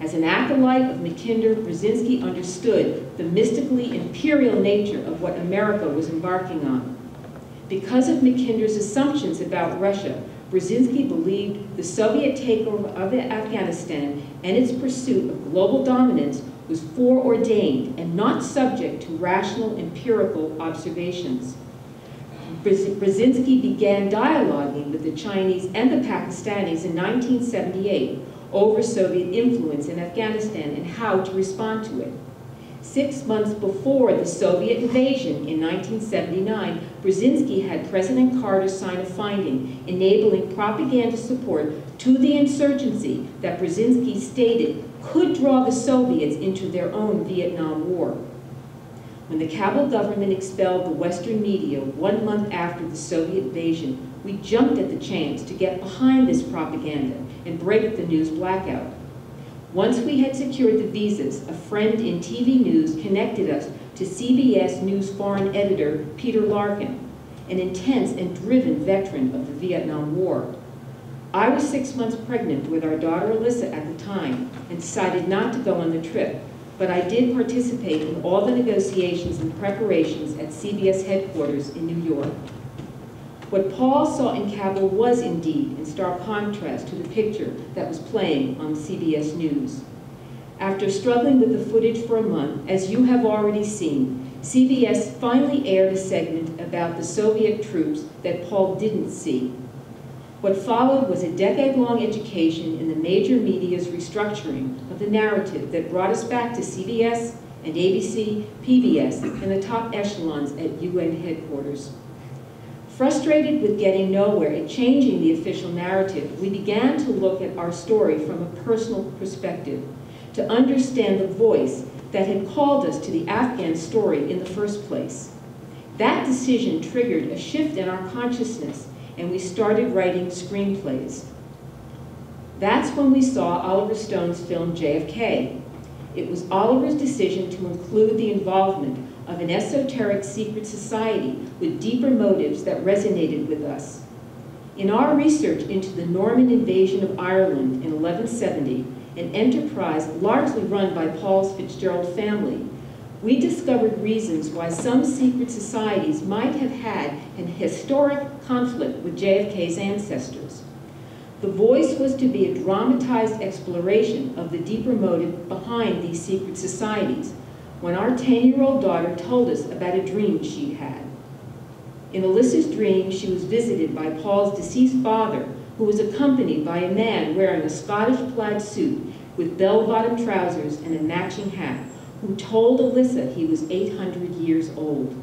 as an acolyte of Mackinder, Brzezinski understood the mystically imperial nature of what America was embarking on. Because of Mackinder's assumptions about Russia, Brzezinski believed the Soviet takeover of Afghanistan and its pursuit of global dominance was foreordained and not subject to rational empirical observations. Brzezinski began dialoguing with the Chinese and the Pakistanis in 1978 over Soviet influence in Afghanistan and how to respond to it. Six months before the Soviet invasion in 1979, Brzezinski had President Carter sign a finding enabling propaganda support to the insurgency that Brzezinski stated could draw the Soviets into their own Vietnam War. When the Kabul government expelled the Western media one month after the Soviet invasion, we jumped at the chance to get behind this propaganda and break the news blackout. Once we had secured the visas, a friend in TV news connected us to CBS News foreign editor Peter Larkin, an intense and driven veteran of the Vietnam War. I was six months pregnant with our daughter Alyssa at the time and decided not to go on the trip, but I did participate in all the negotiations and preparations at CBS headquarters in New York. What Paul saw in Kabul was indeed in stark contrast to the picture that was playing on CBS News. After struggling with the footage for a month, as you have already seen, CBS finally aired a segment about the Soviet troops that Paul didn't see. What followed was a decade-long education in the major media's restructuring of the narrative that brought us back to CBS and ABC, PBS, and the top echelons at UN headquarters. Frustrated with getting nowhere and changing the official narrative, we began to look at our story from a personal perspective, to understand the voice that had called us to the Afghan story in the first place. That decision triggered a shift in our consciousness, and we started writing screenplays. That's when we saw Oliver Stone's film JFK. It was Oliver's decision to include the involvement of an esoteric secret society with deeper motives that resonated with us. In our research into the Norman invasion of Ireland in 1170, an enterprise largely run by Paul's Fitzgerald family, we discovered reasons why some secret societies might have had an historic conflict with JFK's ancestors. The Voice was to be a dramatized exploration of the deeper motive behind these secret societies, when our 10-year-old daughter told us about a dream she'd had. In Alyssa's dream, she was visited by Paul's deceased father, who was accompanied by a man wearing a Scottish plaid suit with bell-bottom trousers and a matching hat, who told Alyssa he was 800 years old.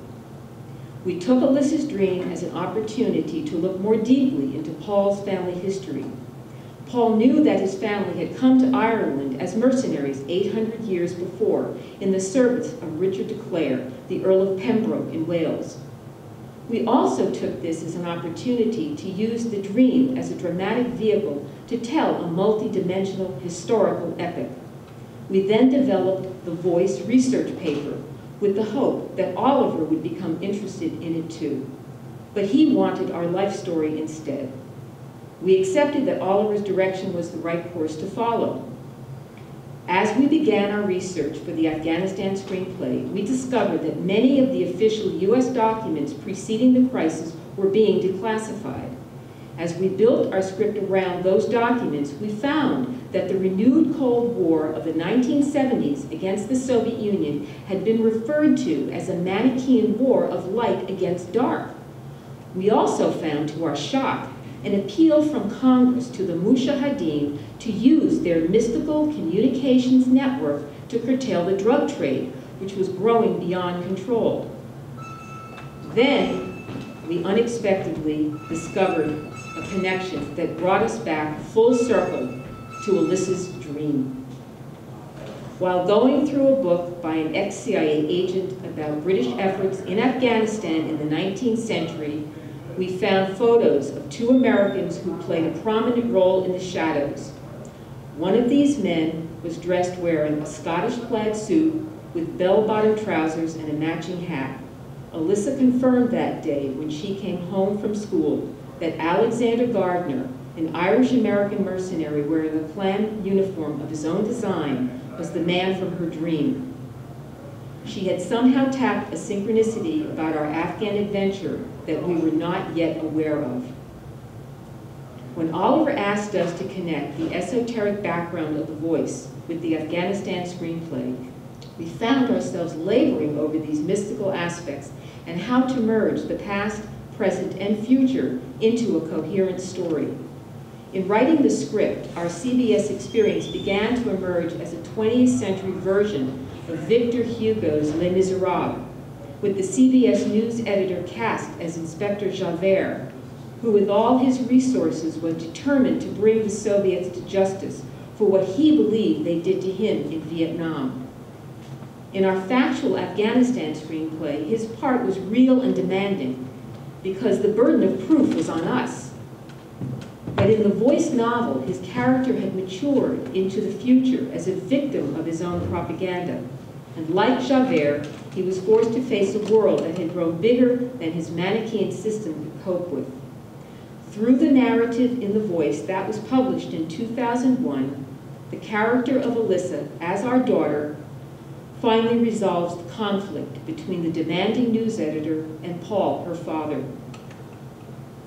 We took Alyssa's dream as an opportunity to look more deeply into Paul's family history Paul knew that his family had come to Ireland as mercenaries 800 years before in the service of Richard de Clare, the Earl of Pembroke in Wales. We also took this as an opportunity to use the dream as a dramatic vehicle to tell a multi-dimensional historical epic. We then developed the Voice research paper with the hope that Oliver would become interested in it too. But he wanted our life story instead. We accepted that Oliver's direction was the right course to follow. As we began our research for the Afghanistan screenplay, we discovered that many of the official U.S. documents preceding the crisis were being declassified. As we built our script around those documents, we found that the renewed Cold War of the 1970s against the Soviet Union had been referred to as a Manichaean war of light against dark. We also found, to our shock, an appeal from Congress to the Mujahideen to use their mystical communications network to curtail the drug trade, which was growing beyond control. Then, we unexpectedly discovered a connection that brought us back full circle to Alyssa's dream. While going through a book by an ex-CIA agent about British efforts in Afghanistan in the 19th century, we found photos of two Americans who played a prominent role in the shadows. One of these men was dressed wearing a Scottish plaid suit with bell-bottom trousers and a matching hat. Alyssa confirmed that day when she came home from school that Alexander Gardner, an Irish-American mercenary wearing a clan uniform of his own design, was the man from her dream. She had somehow tapped a synchronicity about our Afghan adventure that we were not yet aware of. When Oliver asked us to connect the esoteric background of the voice with the Afghanistan screenplay, we found ourselves laboring over these mystical aspects and how to merge the past, present, and future into a coherent story. In writing the script, our CBS experience began to emerge as a 20th century version of Victor Hugo's Les Miserables, with the CBS News editor cast as Inspector Javert, who with all his resources was determined to bring the Soviets to justice for what he believed they did to him in Vietnam. In our factual Afghanistan screenplay, his part was real and demanding because the burden of proof was on us. But in the voice novel, his character had matured into the future as a victim of his own propaganda. And like Javert, he was forced to face a world that had grown bigger than his Manichaean system could cope with. Through the narrative in The Voice that was published in 2001, the character of Alyssa, as our daughter, finally resolves the conflict between the demanding news editor and Paul, her father.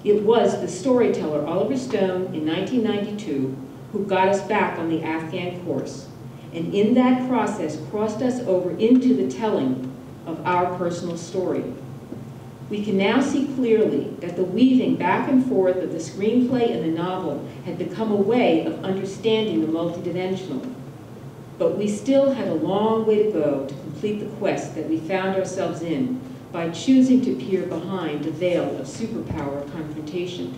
It was the storyteller Oliver Stone in 1992 who got us back on the Afghan course, and in that process crossed us over into the telling of our personal story. We can now see clearly that the weaving back and forth of the screenplay and the novel had become a way of understanding the multidimensional. But we still had a long way to go to complete the quest that we found ourselves in by choosing to peer behind the veil of superpower confrontation.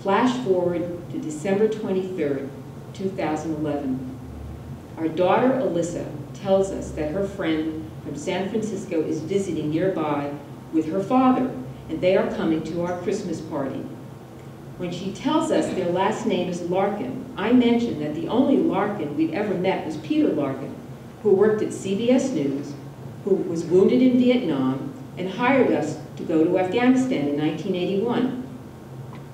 Flash forward to December 23, 2011. Our daughter, Alyssa, tells us that her friend from San Francisco is visiting nearby with her father, and they are coming to our Christmas party. When she tells us their last name is Larkin, I mention that the only Larkin we'd ever met was Peter Larkin, who worked at CBS News who was wounded in Vietnam and hired us to go to Afghanistan in 1981.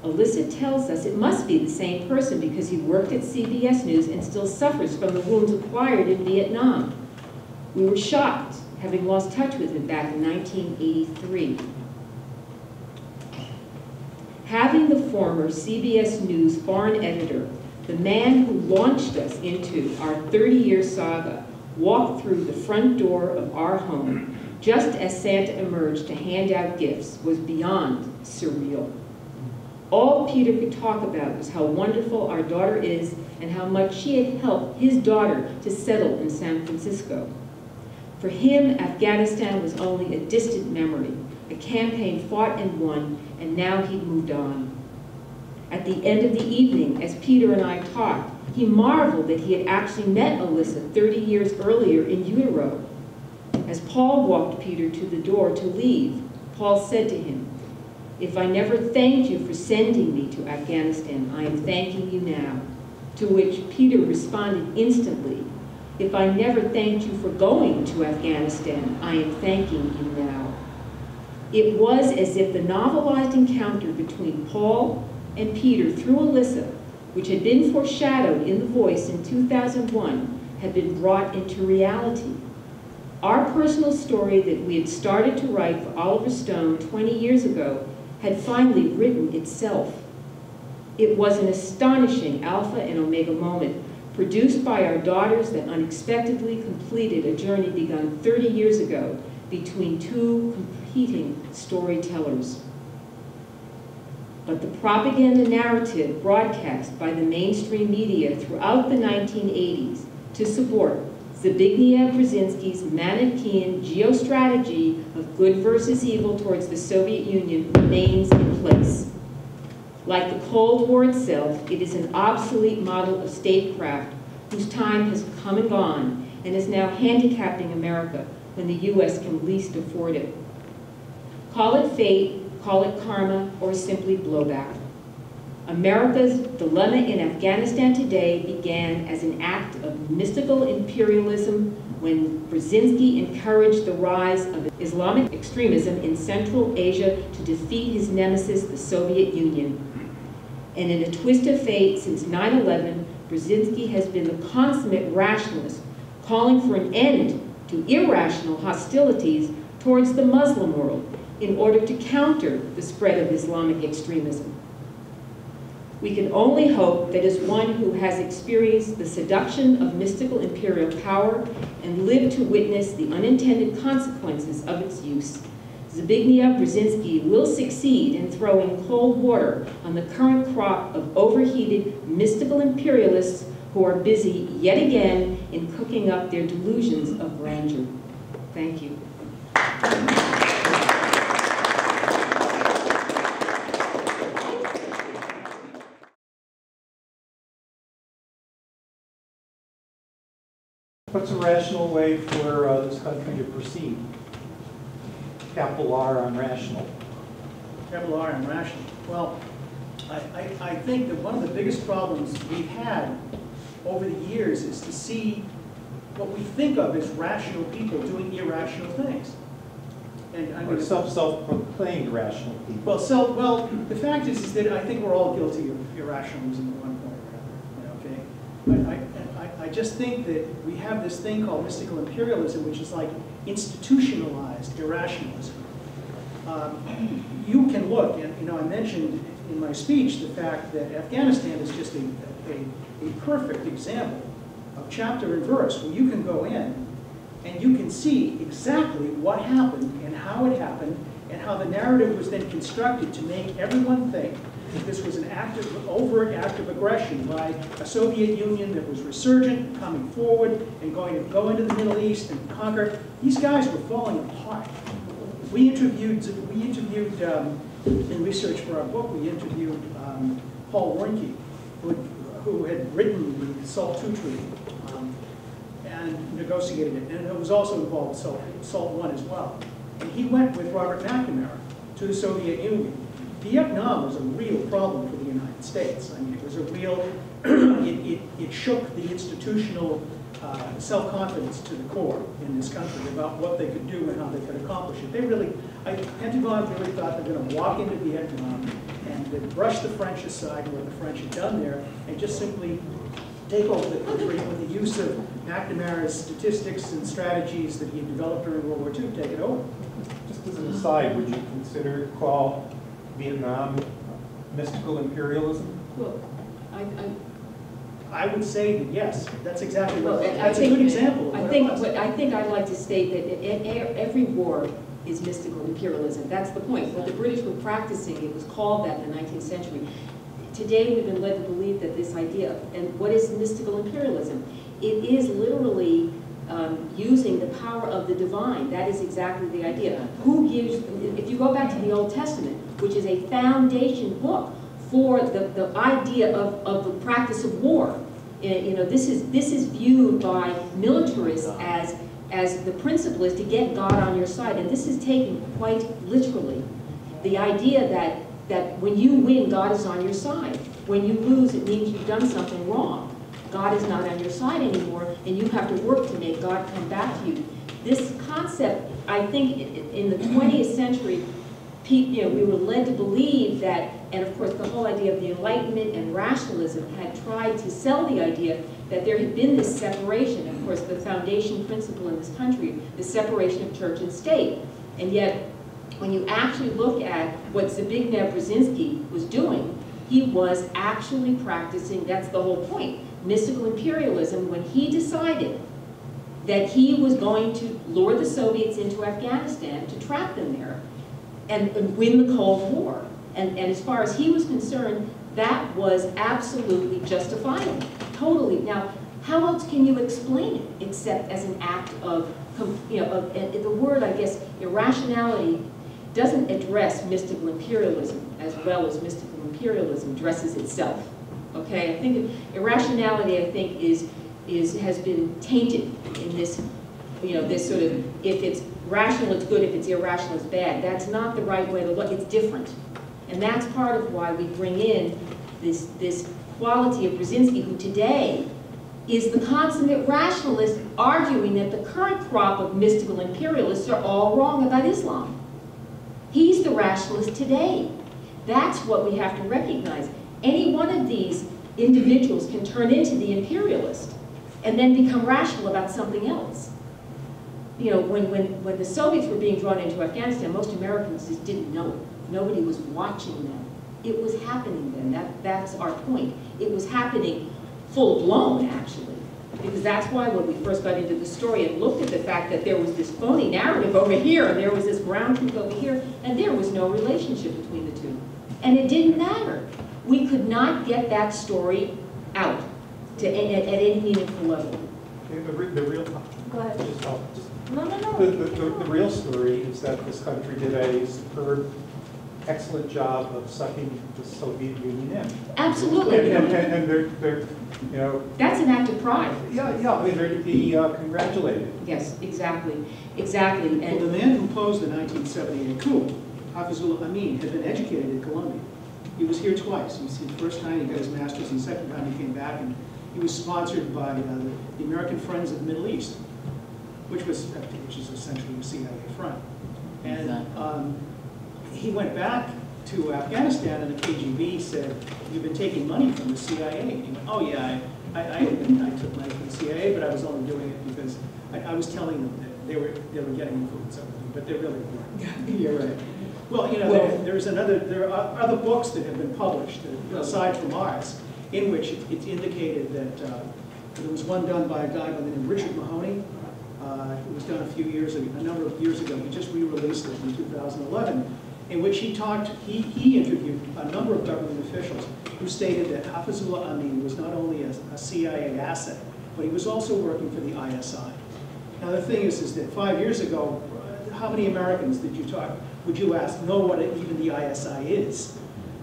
Alyssa tells us it must be the same person because he worked at CBS News and still suffers from the wounds acquired in Vietnam. We were shocked, having lost touch with him back in 1983. Having the former CBS News foreign editor, the man who launched us into our 30-year saga, walked through the front door of our home just as Santa emerged to hand out gifts was beyond surreal. All Peter could talk about was how wonderful our daughter is and how much she had helped his daughter to settle in San Francisco. For him, Afghanistan was only a distant memory, a campaign fought and won, and now he'd moved on. At the end of the evening, as Peter and I talked, he marveled that he had actually met Alyssa 30 years earlier in utero. As Paul walked Peter to the door to leave, Paul said to him, If I never thanked you for sending me to Afghanistan, I am thanking you now. To which Peter responded instantly, If I never thanked you for going to Afghanistan, I am thanking you now. It was as if the novelized encounter between Paul and Peter through Alyssa which had been foreshadowed in The Voice in 2001, had been brought into reality. Our personal story that we had started to write for Oliver Stone 20 years ago had finally written itself. It was an astonishing alpha and omega moment produced by our daughters that unexpectedly completed a journey begun 30 years ago between two competing storytellers. But the propaganda narrative broadcast by the mainstream media throughout the 1980s to support Zbigniew Brzezinski's Manichaean geostrategy of good versus evil towards the Soviet Union remains in place. Like the Cold War itself, it is an obsolete model of statecraft whose time has come and gone and is now handicapping America when the U.S. can least afford it. Call it fate, call it karma, or simply blowback. America's dilemma in Afghanistan today began as an act of mystical imperialism when Brzezinski encouraged the rise of Islamic extremism in Central Asia to defeat his nemesis, the Soviet Union. And in a twist of fate, since 9-11, Brzezinski has been the consummate rationalist, calling for an end to irrational hostilities towards the Muslim world in order to counter the spread of Islamic extremism. We can only hope that as one who has experienced the seduction of mystical imperial power and lived to witness the unintended consequences of its use, Zbigniew Brzezinski will succeed in throwing cold water on the current crop of overheated mystical imperialists who are busy yet again in cooking up their delusions of grandeur. Thank you. What's a rational way for uh, this country to proceed? Capital R on rational. Capital R and rational. Well, I, I, I think that one of the biggest problems we've had over the years is to see what we think of as rational people doing irrational things. And I Or mean, self, self-proclaimed rational people. well, so, well, the fact is, is that I think we're all guilty of irrationalism at one point or another, you know, okay? I, I, I just think that we have this thing called mystical imperialism, which is like institutionalized irrationalism. Um, You can look, and, you know, I mentioned in my speech the fact that Afghanistan is just a, a, a perfect example of chapter and verse, where you can go in and you can see exactly what happened and how it happened and how the narrative was then constructed to make everyone think that this was an active, overt act of aggression by a Soviet Union that was resurgent, coming forward and going to go into the Middle East and conquer. These guys were falling apart. We interviewed, we interviewed, um, in research for our book, we interviewed um, Paul Warnke, who, had- who had written the SALT II treaty um, and negotiated it, and it was also involved SALT, SALT I as well. And he went with Robert McNamara to the Soviet Union. Vietnam was a real problem for the United States. I mean, it was a real, it, it, it shook the institutional uh, self-confidence to the core in this country about what they could do and how they could accomplish it. They really, I, Pentagon really thought they were going to walk into Vietnam and they'd brush the French aside, what the French had done there, and just simply take over the country with the use of McNamara's statistics and strategies that he had developed during World War II, take it over. Just as an aside, would you consider call Vietnam mystical imperialism? Well, I, I, I would say that yes, that's exactly Well, what, I that's a good example I think, what- I think I'd like to state that every war is mystical imperialism. That's the point. What the British were practicing, it was called that in the 19th century. Today, we've been led to believe that this idea, of- and what is mystical imperialism? It is literally um, using the power of the divine. That is exactly the idea. Who gives, if you go back to the Old Testament, which is a foundation book for the, the idea of, of the practice of war, Eh, you know, this is, this is viewed by militarists as, as the principle is to get God on your side, and this is taken quite literally. The idea that, that when you win, God is on your side. When you lose, it means you've done something wrong. God is not on your side anymore, and you have to work to make God come back to you. This concept, I think, in the 20th century, you know, we were led to believe that, and of course, the whole idea of the Enlightenment and rationalism had tried to sell the idea that there had been this separation, of course, the foundation principle in this country, the separation of church and state. And yet, when you actually look at what Zbigniew Brzezinski was doing, he was actually practicing, that's the whole point, mystical imperialism when he decided that he was going to lure the Soviets into Afghanistan to trap them there and, and win the Cold War. And, and as far as he was concerned, that was absolutely justifiable, totally. Now, how else can you explain it except as an act of, you know, of, the word, I guess, irrationality doesn't address mystical imperialism as well as mystical imperialism dresses itself. Okay, I think irrationality, I think, is, is, has been tainted in this, you know, this sort of, if it's rational, it's good, if it's irrational, it's bad. That's not the right way to look, it's different. And that's part of why we bring in this, this quality of Brzezinski, who today is the consummate rationalist arguing that the current crop of mystical imperialists are all wrong about Islam. He's the rationalist today. That's what we have to recognize. Any one of these individuals can turn into the imperialist and then become rational about something else. You know, when, when, when the Soviets were being drawn into Afghanistan, most Americans just didn't know it. Nobody was watching them. It was happening then. That, that's our point. It was happening full blown, actually. Because that's why when we first got into the story and looked at the fact that there was this phony narrative over here and there was this ground truth over here, and there was no relationship between the two. And it didn't matter. We could not get that story out to, at, at any meaningful level. The, re- the real, Go ahead. just, just No, no, no. The, the, the the real story is that this country did a superb excellent job of sucking the Soviet Union in. Absolutely. And, and, and they're, they're, you know, That's an act of pride. yeah, yeah, I mean, they're to be uh, congratulated. Yes, exactly, exactly. Well, the man who posed the 1978 coup, Hafizullah Amin, had been educated at Columbia. He was here twice. He was here the first time he got his master's, and the second time he came back, and he was sponsored by uh, the the American Friends of the Middle East, which was, which is essentially a CIA front. And um, he went back to Afghanistan, and the KGB said, "You've been taking money from the CIA." And he went, "Oh yeah, I, I, I, I took money from the CIA, but I was only doing it because I, I was telling them that they were they were getting influence over me, but they really weren't." You're right. Well, you know, Well- there, there's another. There are other books that have been published aside from ours, in which it, it's indicated that uh, there was one done by a guy by the name of Richard Mahoney. Uh, it was done a few years ago, a number of years ago. He just re-released it in 2011, in which he talked. He he interviewed a number of government officials who stated that Hafizullah Amin was not only a, a CIA asset, but he was also working for the ISI. Now the thing is, is that five years ago, uh, how many Americans did you talk? Would you ask know what even the ISI is?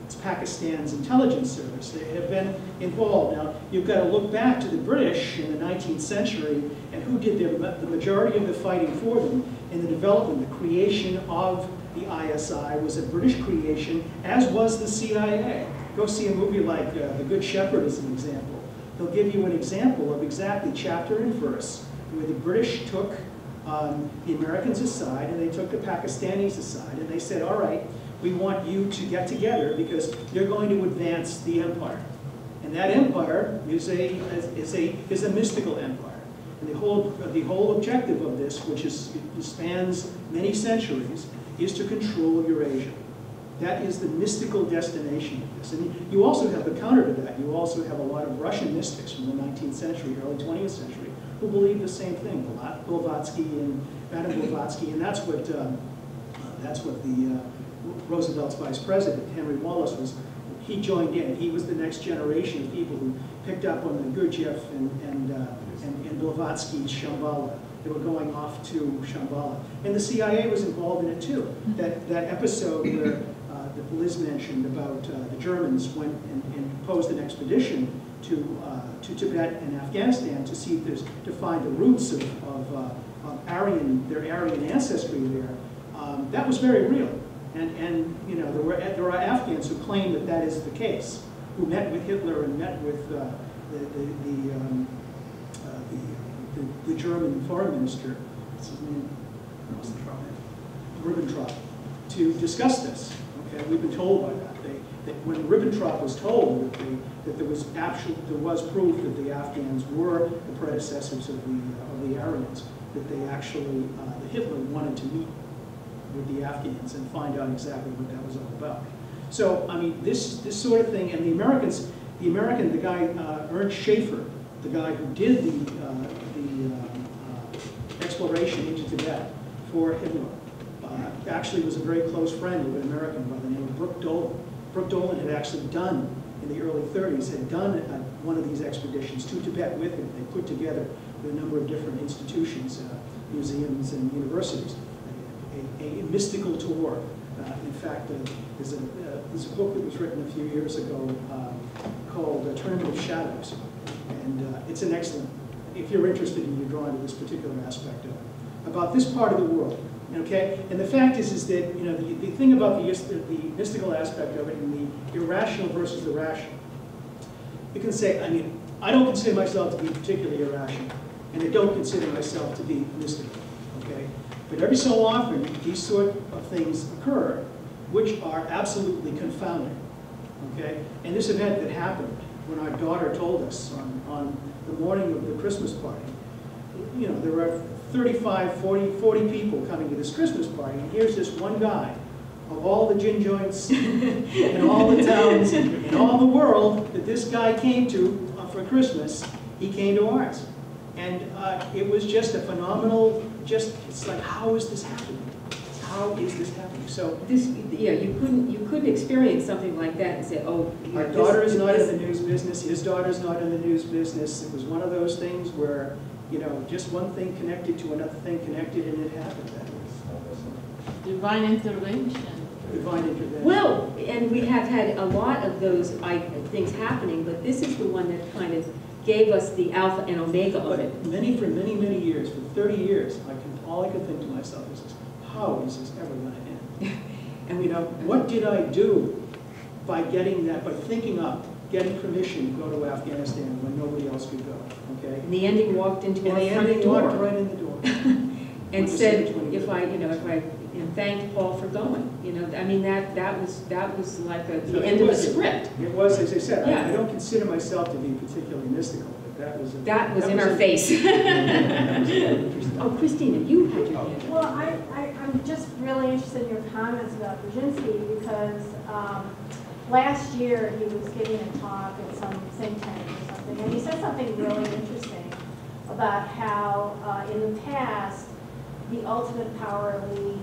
It's Pakistan's intelligence service. They have been involved. Now, you've got to look back to the British in the 19th century and who did their, the majority of the fighting for them in the development, the creation of the ISI was a British creation, as was the CIA. Go see a movie like uh, The Good Shepherd as an example. They'll give you an example of exactly chapter and verse where the British took um, the Americans aside and they took the Pakistanis aside and they said, all right, we want you to get together because you're going to advance the empire. And that empire is a, is a, is a mystical empire. And the whole, the whole objective of this, which is, spans many centuries, is to control Eurasia. That is the mystical destination of this. And you also have the counter to that. You also have a lot of Russian mystics from the 19th century, early 20th century, who believe the same thing, Blavatsky and Madame Blavatsky, and that's what, um, that's what the uh, Roosevelt's vice president, Henry Wallace, was. He joined in. He was the next generation of people who picked up on the Gurdjieff and, and, uh, and, and Blavatsky's Shambhala. They were going off to Shambhala. And the CIA was involved in it too. That, that episode where uh, that Liz mentioned about uh, the Germans went and, and posed an expedition to, uh, to Tibet and Afghanistan to see if there's, to find the roots of, of, uh, of Aryan, their Aryan ancestry there. Um, that was very real. And, and you know, there, were, there are Afghans who claim that that is the case, who met with Hitler and met with uh, the, the, the, um, uh, the, the, German foreign minister, what's his name? Ribbentrop, to discuss this. Okay, we've been told by that. That when Ribbentrop was told that, they, that there was actual, there was proof that the Afghans were the predecessors of the of the Aryans, that they actually uh, Hitler wanted to meet with the Afghans and find out exactly what that was all about. So I mean, this this sort of thing, and the Americans, the American, the guy uh, Ernst Schaefer, the guy who did the uh, the uh, exploration into Tibet for Hitler, uh, actually was a very close friend of an American by the name of Brooke Dolan. Brooke Dolan had actually done in the early 30s had done uh, one of these expeditions to Tibet with him. They put together a number of different institutions, uh, museums, and universities a, a mystical tour. Uh, in fact, uh, there's, a, uh, there's a book that was written a few years ago uh, called Tournament of Shadows. And it's an excellent, if you're interested and you're drawn to this particular aspect of it, about this part of the world. Okay? And the fact is, is that, you know, the, the thing about the, the mystical aspect of it and the irrational versus the rational, you can say, I mean, I don't consider myself to be particularly irrational, and I don't consider myself to be mystical. Okay? But every so often, these sort of things occur, which are absolutely confounding. Okay? And this event that happened when our daughter told us on, on the morning of the Christmas party, you know, there were 35, 40, 40 people coming to this Christmas party, and here's this one guy of all the gin joints and all the towns in all the world that this guy came to uh, for Christmas, he came to ours. And uh, it was just a phenomenal, just, it's like, how is this happening? How is this happening? So this, yeah, you couldn't, you couldn't experience something like that and say, oh. Our this- daughter is not in the news business, his daughter's not in the news business. It was one of those things where, you know, just one thing connected to another thing connected and it happened that way. Divine intervention. divine intervention. Well, and we have had a lot of those things happening, but this is the one that kind of gave us the alpha and omega of it. Many, for many, many years, for 30 years, I can, all I could think to myself is, how is this ever going to end? and you know, what did I do by getting that, by thinking up, getting permission to go to Afghanistan when nobody else could go, okay? And the ending walked into And our the front ending door. walked right in the door. and said, if I, you know, if I, and thanked Paul for going, you know, I mean, that, that was, that was like a, the it end of the was- script. It was, as I said, I- Yeah. I don't consider myself to be particularly mystical, but that was. a- That was in a- our face. a- interesting. Oh, Christina, you had your hand. Well, I, I, I'm just really interested in your comments about Brzezinski because um, last year he was giving a talk at some think tank or something, and he said something really interesting about how uh, in the past, the ultimate power elite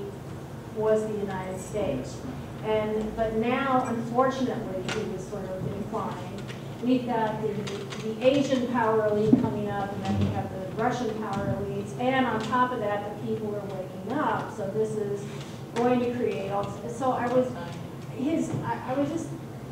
was the United States. And, but now, unfortunately, he was sort of inclined. We've got the, the Asian power elite coming up, and then we have the Russian power elites, and on top of that, the people are waking up. So this is going to create, all so I was, his, I, I was just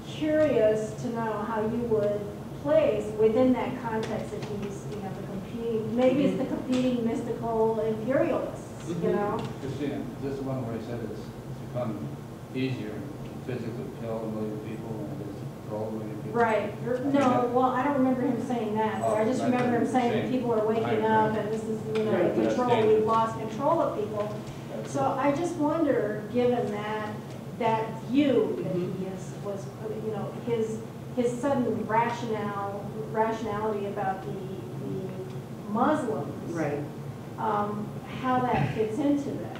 curious to know how you would place within that context that he's, you know, the competing, maybe it's the competing mystical imperialists, you mm-hmm. know? Christina, is this the one where he said it's it's become easier to physically kill a million people than it is to control a million people? Right, no, well, I don't remember him saying that, but I just Oh, remember him saying that people are waking up and this is, you know, Right, control, we've lost control of people. So I just wonder, given that, that view that he is, was, you know, his, his sudden rationale, rationality about the, the Muslims. Right. Um, how that fits into that.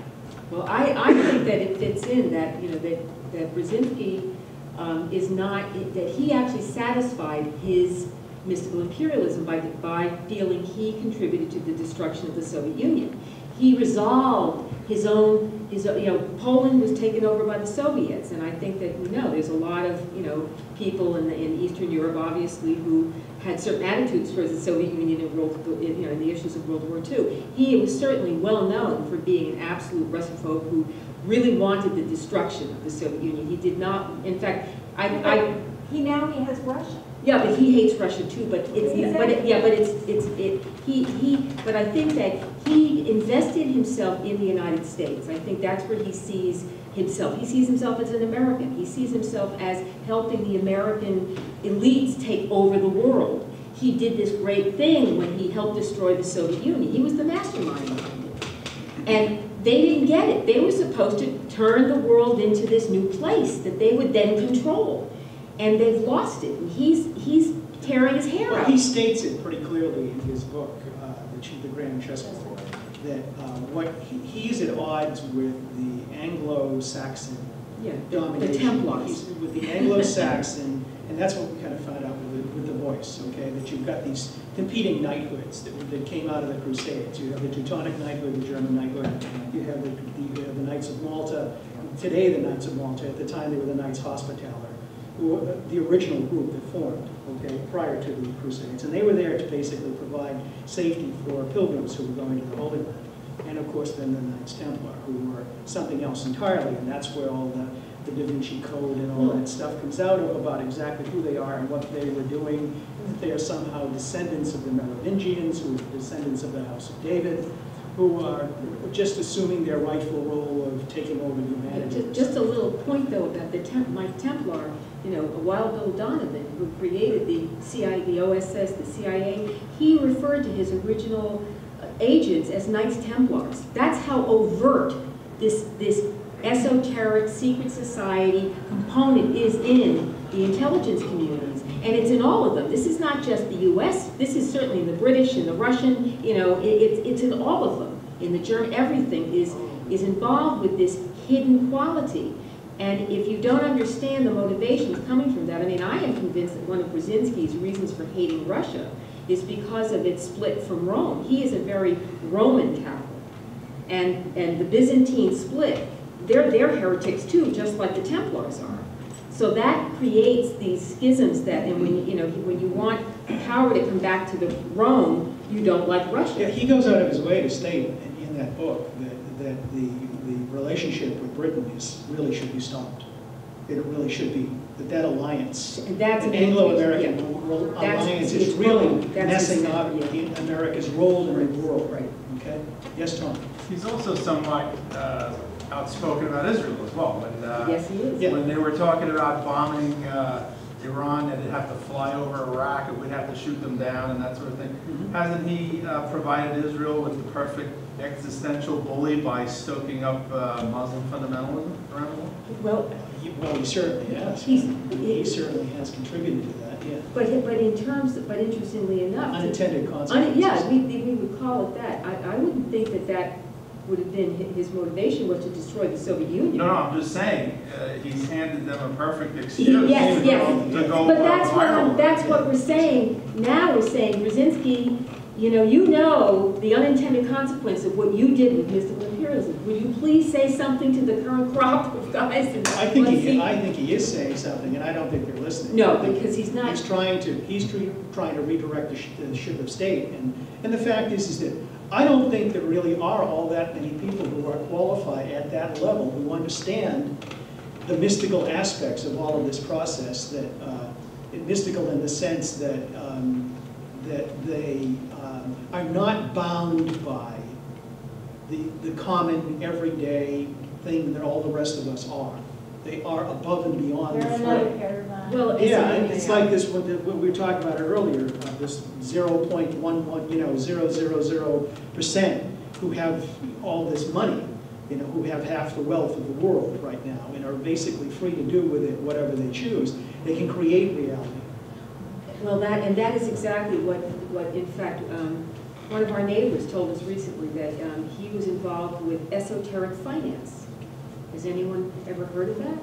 Well, I, I think that it fits in that, you know, that, that Brzezinski um, is not, that he actually satisfied his mystical imperialism by, by feeling he contributed to the destruction of the Soviet Union. He resolved his own, his, you know, Poland was taken over by the Soviets, and I think that, you know, there's a lot of, you know, people in, the, in Eastern Europe, obviously, who had certain attitudes towards the Soviet Union in, World, in, you know, in the issues of World War II. He was certainly well known for being an absolute Russophobe who really wanted the destruction of the Soviet Union. He did not, in fact, I, I He now he has Russia. yeah, but he hates Russia too, but it's, but it, yeah, but it's, it's, it, he, he, but I think that he invested himself in the United States. I think that's where he sees himself. He sees himself as an American. He sees himself as helping the American elites take over the world. He did this great thing when he helped destroy the Soviet Union. He was the mastermind behind it. And they didn't get it. They were supposed to turn the world into this new place that they would then control. And they've lost it. And he's, he's tearing his hair Well, out. he states it pretty clearly in his book, uh, The Grand Chessboard, that uh, what, he- he's at odds with the Anglo-Saxon Yeah, the- the domination. Templars. He's With the Anglo-Saxon, and that's what we kind of found out with the, with the voice, okay? That you've got these competing knighthoods that, that came out of the Crusades. You have the Teutonic knighthood, the German knighthood, you have the, the, uh, the Knights of Malta, today the Knights of Malta, at the time they were the Knights Hospitaller, the original group that formed, okay, prior to the Crusades. And they were there to basically provide safety for pilgrims who were going to the Holy Land. And of course, then the Knights Templar, who were something else entirely, and that's where all the, the Da Vinci Code and all that stuff comes out of about exactly who they are and what they were doing, that they are somehow descendants of the Merovingians, who are descendants of the House of David, who are just assuming their rightful role of taking over humanity. Ju- Just a little point though about the Temp, Mike Templar, you know, Wild Bill Donovan, who created the CIA, the OSS, the CIA, he referred to his original uh, agents as Knights Templars. That's how overt this, this esoteric secret society component is in the intelligence communities. And it's in all of them. This is not just the US, this is certainly the British and the Russian, you know, it, it's, it's in all of them. In the German, everything is, is involved with this hidden quality. And if you don't understand the motivations coming from that, I mean, I am convinced that one of Brzezinski's reasons for hating Russia is because of its split from Rome. He is a very Roman Catholic. And, and the Byzantine split, they're, they're heretics too, just like the Templars are. So that creates these schisms that, and when, you know, when you want power to come back to the Rome, you don't like Russia. Yeah, he goes out of his way to state in, in that book that, that the, the relationship with Britain is, really should be stopped. It really should be, that that alliance, And that's an an Anglo-American yeah. alliance is really. That's messing up yeah. America's role in the world. Right. Okay? Yes, Tom? He's also somewhat uh, outspoken about Israel as well. When, uh, Yes, he is. When they were talking about bombing uh, Iran, that they'd have to fly over Iraq, and we'd have to shoot them down and that sort of thing. Mm-hmm. Hasn't he uh, provided Israel with the perfect existential bully by stoking up uh, Muslim fundamentalism around the world? Well, He- Well, he certainly has. He's- He certainly has contributed to that, yeah. But, but in terms, but interestingly enough. Unintended Un- Yeah, we, we would call it that. I, I wouldn't think that that would have been, his motivation was to destroy the Soviet Union. No, no, I'm just saying, uh, he's handed them a perfect excuse Yes, to yes. go, to go But that's what, I'm- that's what we're saying. Now we're saying, Brzezinski, you know, you know the unintended consequence of what you did with mystical imperialism. Would you please say something to the current crop of guys? and I think he, see- I think he is saying something, and I don't think they're listening. No, because he's not- He's trying to, he's trying to redirect the sh- the ship of state, and, and the fact is, is that I don't think there really are all that many people who are qualified at that level, who understand the mystical aspects of all of this process, that, uh, mystical in the sense that, um, that they um, are not bound by the, the common, everyday thing that all the rest of us are. They are above and beyond the They're fray. another paradigm. Well, it's- Yeah, and it's like this, what the- what we were talking about earlier, uh, this zero point one one, you know, zero zero zero percent who have all this money, you know, who have half the wealth of the world right now and are basically free to do with it whatever they choose. They can create reality. Well, that, and that is exactly what, what in fact, um, one of our neighbors told us recently, that um, he was involved with esoteric finance. Has anyone ever heard of that?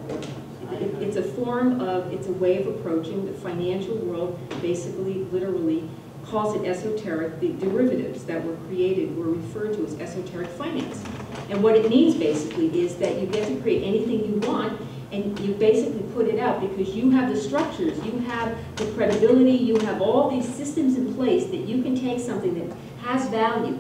It- It's a form of, it's a way of approaching the financial world, basically, literally, calls it esoteric. The derivatives that were created were referred to as esoteric finance. And what it means basically is that you get to create anything you want, and you basically put it out because you have the structures, you have the credibility, you have all these systems in place that you can take something that has value,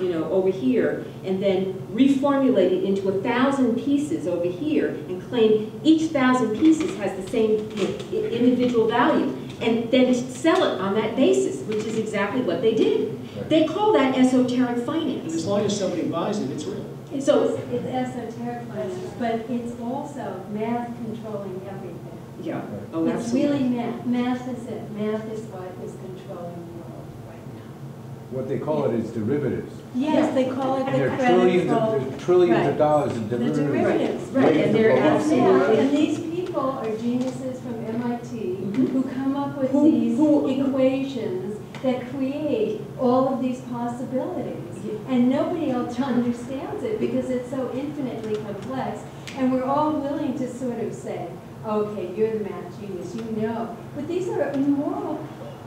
you know, over here, and then reformulate it into a thousand pieces over here and claim each thousand pieces has the same you know, individual value, and then sell it on that basis, which is exactly what they did. They call that esoteric And finance. as long as somebody buys it, it's real. So- It's it's esoteric finance, but it's also math controlling everything. Yeah, oh, It's absolutely. really math. Math is it. Math is what is controlling the world right now. What they call it is derivatives. Yes, they call it the There are credit trillions of, there's trillions Right. of dollars in The derivatives. derivatives, Right, and they're. And Absolutely. And these people are geniuses from MIT mm-hmm. who come up with Who- these who- equations that create all of these possibilities. And nobody else understands it because it's so infinitely complex. And we're all willing to sort of say, okay, you're the math genius, you know. But these are immoral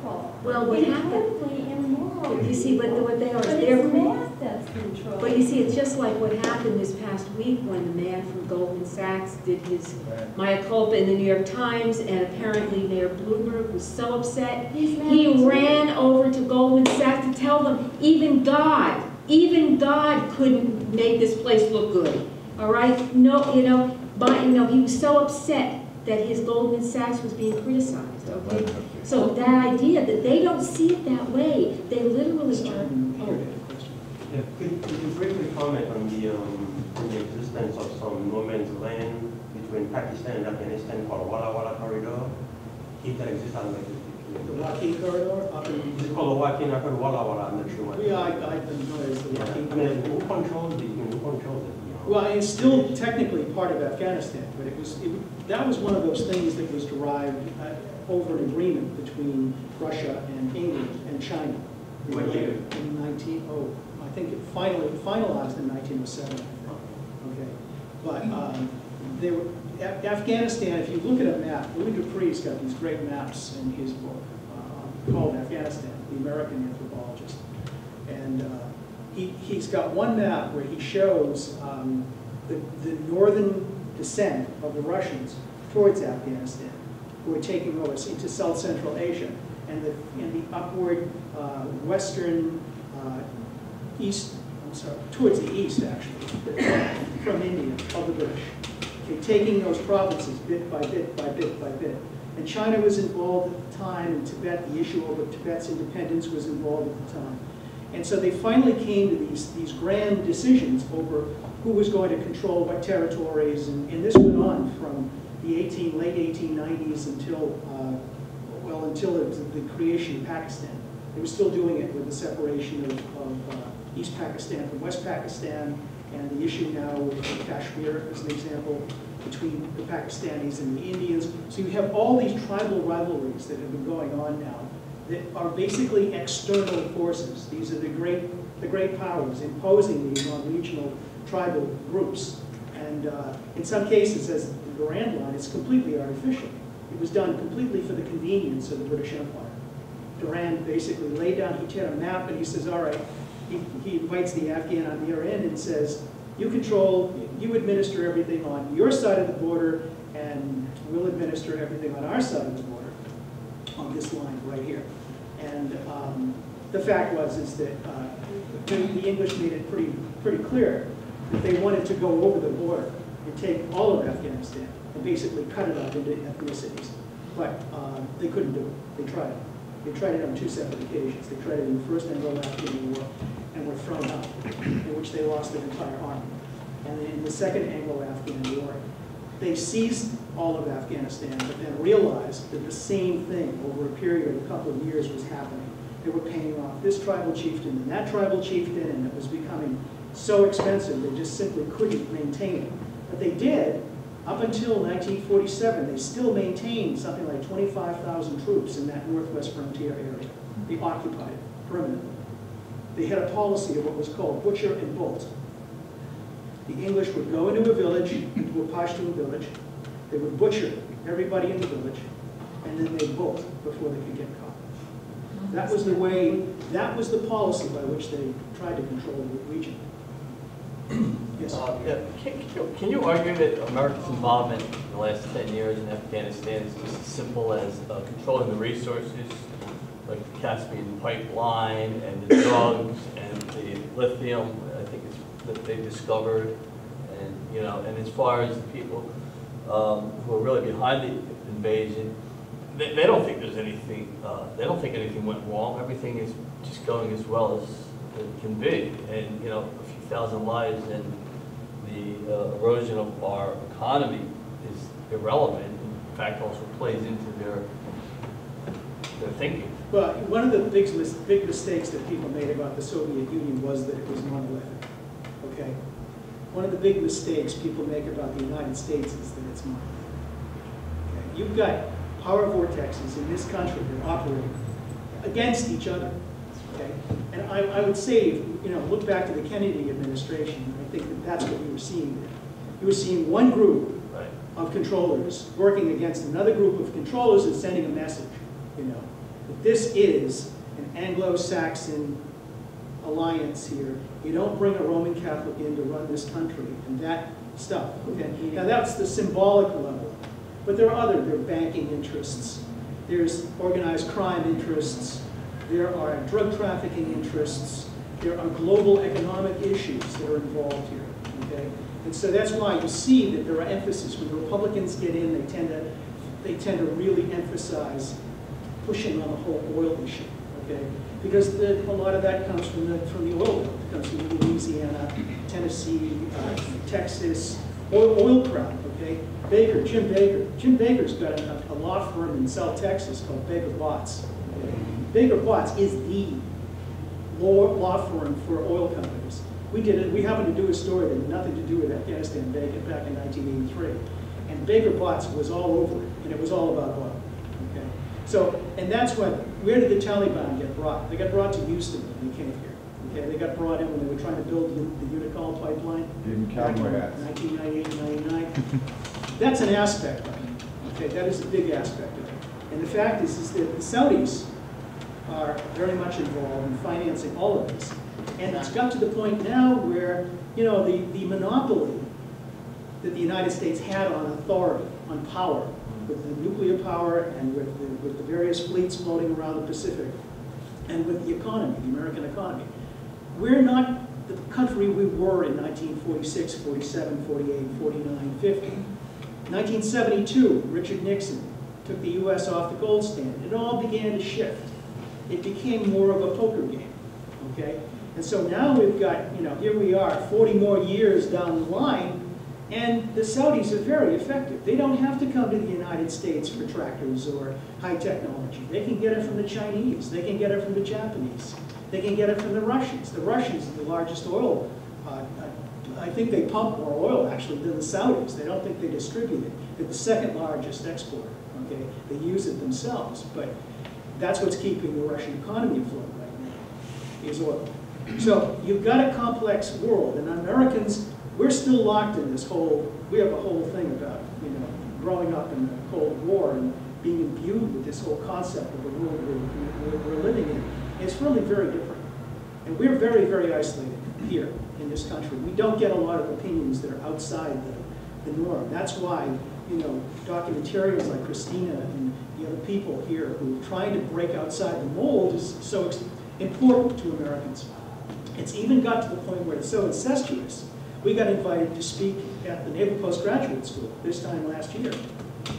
people. Well, what happened- Incredibly immoral. You see, what, what they are, is But they're. it's math that's controlling. But you see, it's just like what happened this past week when the man from Goldman Sachs did his mea culpa in the New York Times, and apparently Mayor Bloomberg was so upset. He ran over to Goldman Sachs to tell them, even God, even God couldn't make this place look good. All right? No, you know, but, you know, he was so upset that his Goldman Sachs was being criticized, okay? So that idea that they don't see it that way, they literally are, oh, Yeah, could, could you briefly comment on the, um, on the existence of some no man's land between Pakistan and Afghanistan called Walla Walla Corridor? If that exists, I'd like to speak to The it. Wakhan corridor up in. It's called the Wakhan, I heard Walla Walla, I'm not sure what. Yeah, I, I didn't know it was the Yeah, I mean, corridor. who controls it, who controls it? Well, it's still technically part of Afghanistan, but it was, it, that was one of those things that was derived uh, over an agreement between Russia and England and China. What year? In nineteen, oh, I think it finally, finalized in nineteen oh seven, Okay, but, um, they were, Af- Afghanistan, if you look at a map, Louis Dupree's got these great maps in his book, uh, called Afghanistan, the American anthropologist. And, uh, he, he's got one map where he shows um, the, the northern descent of the Russians towards Afghanistan, who are taking over into South Central Asia, and the, and the upward uh, western, uh, east, I'm sorry, towards the east, actually, from India, of the British. Okay, taking those provinces bit by bit by bit by bit. And China was involved at the time, and Tibet, the issue over Tibet's independence was involved at the time. And so they finally came to these, these grand decisions over who was going to control what territories, and, and this went on from the 18, late 1890s until, uh, well, until the, the creation of Pakistan. They were still doing it with the separation of, of uh, East Pakistan from West Pakistan, and the issue now with Kashmir, as an example, between the Pakistanis and the Indians. So you have all these tribal rivalries that have been going on now that are basically external forces. These are the great, the great powers imposing these on regional tribal groups. And uh, in some cases, as the Durand Line, is completely artificial. It was done completely for the convenience of the British Empire. Durand basically laid down, he had a map and he says, all right, he, he invites the Afghan on Amir in and says, you control, you administer everything on your side of the border and we'll administer everything on our side of the border on this line right here. And um, the fact was is that uh, the, the English made it pretty, pretty clear that they wanted to go over the border and take all of Afghanistan and basically cut it up into ethnicities. But uh, they couldn't do it. They tried it. They tried it on two separate occasions. They tried it in the first Anglo-Afghan War and were thrown out, in which they lost their entire army. And in the second Anglo-Afghan War, they seized all of Afghanistan, but then realized that the same thing over a period of a couple of years was happening. They were paying off this tribal chieftain and that tribal chieftain, and it was becoming so expensive they just simply couldn't maintain it. But they did up until 1947. They still maintained something like 25,000 troops in that northwest frontier area. They occupied it permanently. They had a policy of what was called butcher and bolt. The English would go into a village, into a Pashtun village, they would butcher everybody in the village, and then they'd bolt before they could get caught. That was the way, that was the policy by which they tried to control the region. Uh. Can, can, you, argue that America's involvement in the last 10 years in Afghanistan is just as simple as uh, controlling the resources, like the Caspian pipeline and the drugs and the lithium, I think it's that they discovered, and you know, and as far as the people um, who are really behind the invasion, they, they don't think there's anything. Uh, they don't think anything went wrong. Everything is just going as well as it can be, and you know, a few thousand lives and the uh, erosion of our economy is irrelevant. In fact, also plays into their their thinking. Well, one of the big, big mistakes that people made about the Soviet Union was that it was monolithic okay? One of the big mistakes people make about the United States is that it's monolithic. Okay? You've got power vortexes in this country that operate against each other, okay? And I, I would say, you know, look back to the Kennedy administration, think that that's what you were seeing there. You were seeing one group right. of controllers working against another group of controllers and sending a message, you know, that this is an Anglo-Saxon alliance here. You don't bring a Roman Catholic in to run this country and that stuff. Okay? Now that's the symbolic level. But there are other, there are banking interests. There's organized crime interests. There are drug trafficking interests. There are global economic issues that are involved here. Okay? And so that's why you see that there are emphasis. When the Republicans get in, they tend to, they tend to really emphasize pushing on the whole oil issue. Okay? because the, a lot of that comes from the, from the oil belt. Comes from Louisiana, Tennessee, uh, Texas, oil, oil crowd, okay? Baker, Jim Baker. Jim Baker's got a, a law firm in South Texas called Baker Botts. Okay? Baker Botts is the law, law firm for oil companies. We did it, we happened to do a story that had nothing to do with Afghanistan back in 1983. And Baker Botts was all over it, and it was all about oil. Okay? So, and that's what where did the Taliban get brought? They got brought to Houston when they came here. Okay, they got brought in when they were trying to build the, the Unocal pipeline. Cowboy hats. 1998, 99. That's an aspect of it. Okay, that is a big aspect of it. And the fact is, is that the Saudis are very much involved in financing all of this. And it's got to the point now where, you know, the, the monopoly that the United States had on authority, on power, with the nuclear power and with the, with the various fleets floating around the Pacific and with the economy, the American economy. We're not, the country we were in 1946, 47, 48, 49, 50. 1972, Richard Nixon took the U.S. off the gold standard. It all began to shift. It became more of a poker game, okay? And so now we've got, you know, here we are, 40 more years down the line, and the Saudis are very effective. They don't have to come to the United States for tractors or high technology. They can get it from the Chinese. They can get it from the Japanese. They can get it from the Russians. The Russians are the largest oil. Uh, I think they pump more oil, actually, than the Saudis. They don't think they distribute it. They're the second largest exporter, okay? They use it themselves, but that's what's keeping the Russian economy afloat right now, is oil. So you've got a complex world, and Americans, we're still locked in this whole, we have a whole thing about, you know, growing up in the Cold War and being imbued with this whole concept of the world we're, we're, living in. It's really very different. And we're very, very isolated here in this country. We don't get a lot of opinions that are outside the, the norm. That's why, you know, documentarians like Christina and the people here who are trying to break outside the mold is so important to Americans. It's even got to the point where it's so incestuous. We got invited to speak at the Naval Postgraduate School this time last year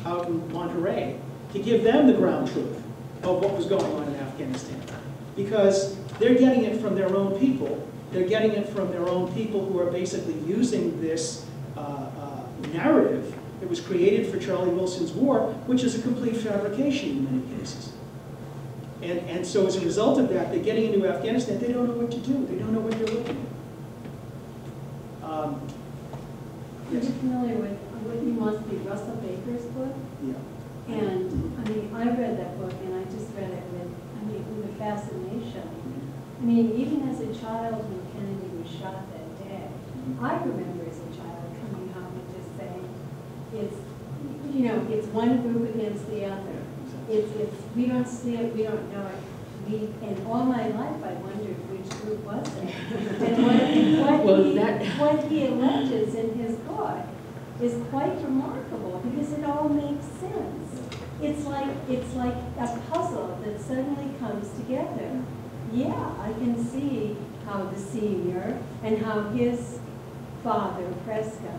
out in Monterey to give them the ground truth of what was going on in Afghanistan. Because they're getting it from their own people. They're getting it from their own people who are basically using this uh, uh, narrative that was created for Charlie Wilson's war, which is a complete fabrication in many cases. And, and so as a result of that, they're getting into Afghanistan, they don't know what to do. They don't know what they're looking at. Um, Are you familiar with what you must be Russell Baker's book? Yeah. And, I mean, I read that book and I just read it with, I mean, with a fascination. I mean, even as a child when Kennedy was shot that day, I remember as a child coming home and just saying, it's, you know, it's one group against the other. It's, it's, we don't see it, we don't know it. We, and all my life I wondered which group was it. And what, what, Well, he, that- what he alleges in his book is quite remarkable because it all makes sense. It's like, it's like a puzzle that suddenly comes together. Yeah, I can see how the senior and how his father, Prescott,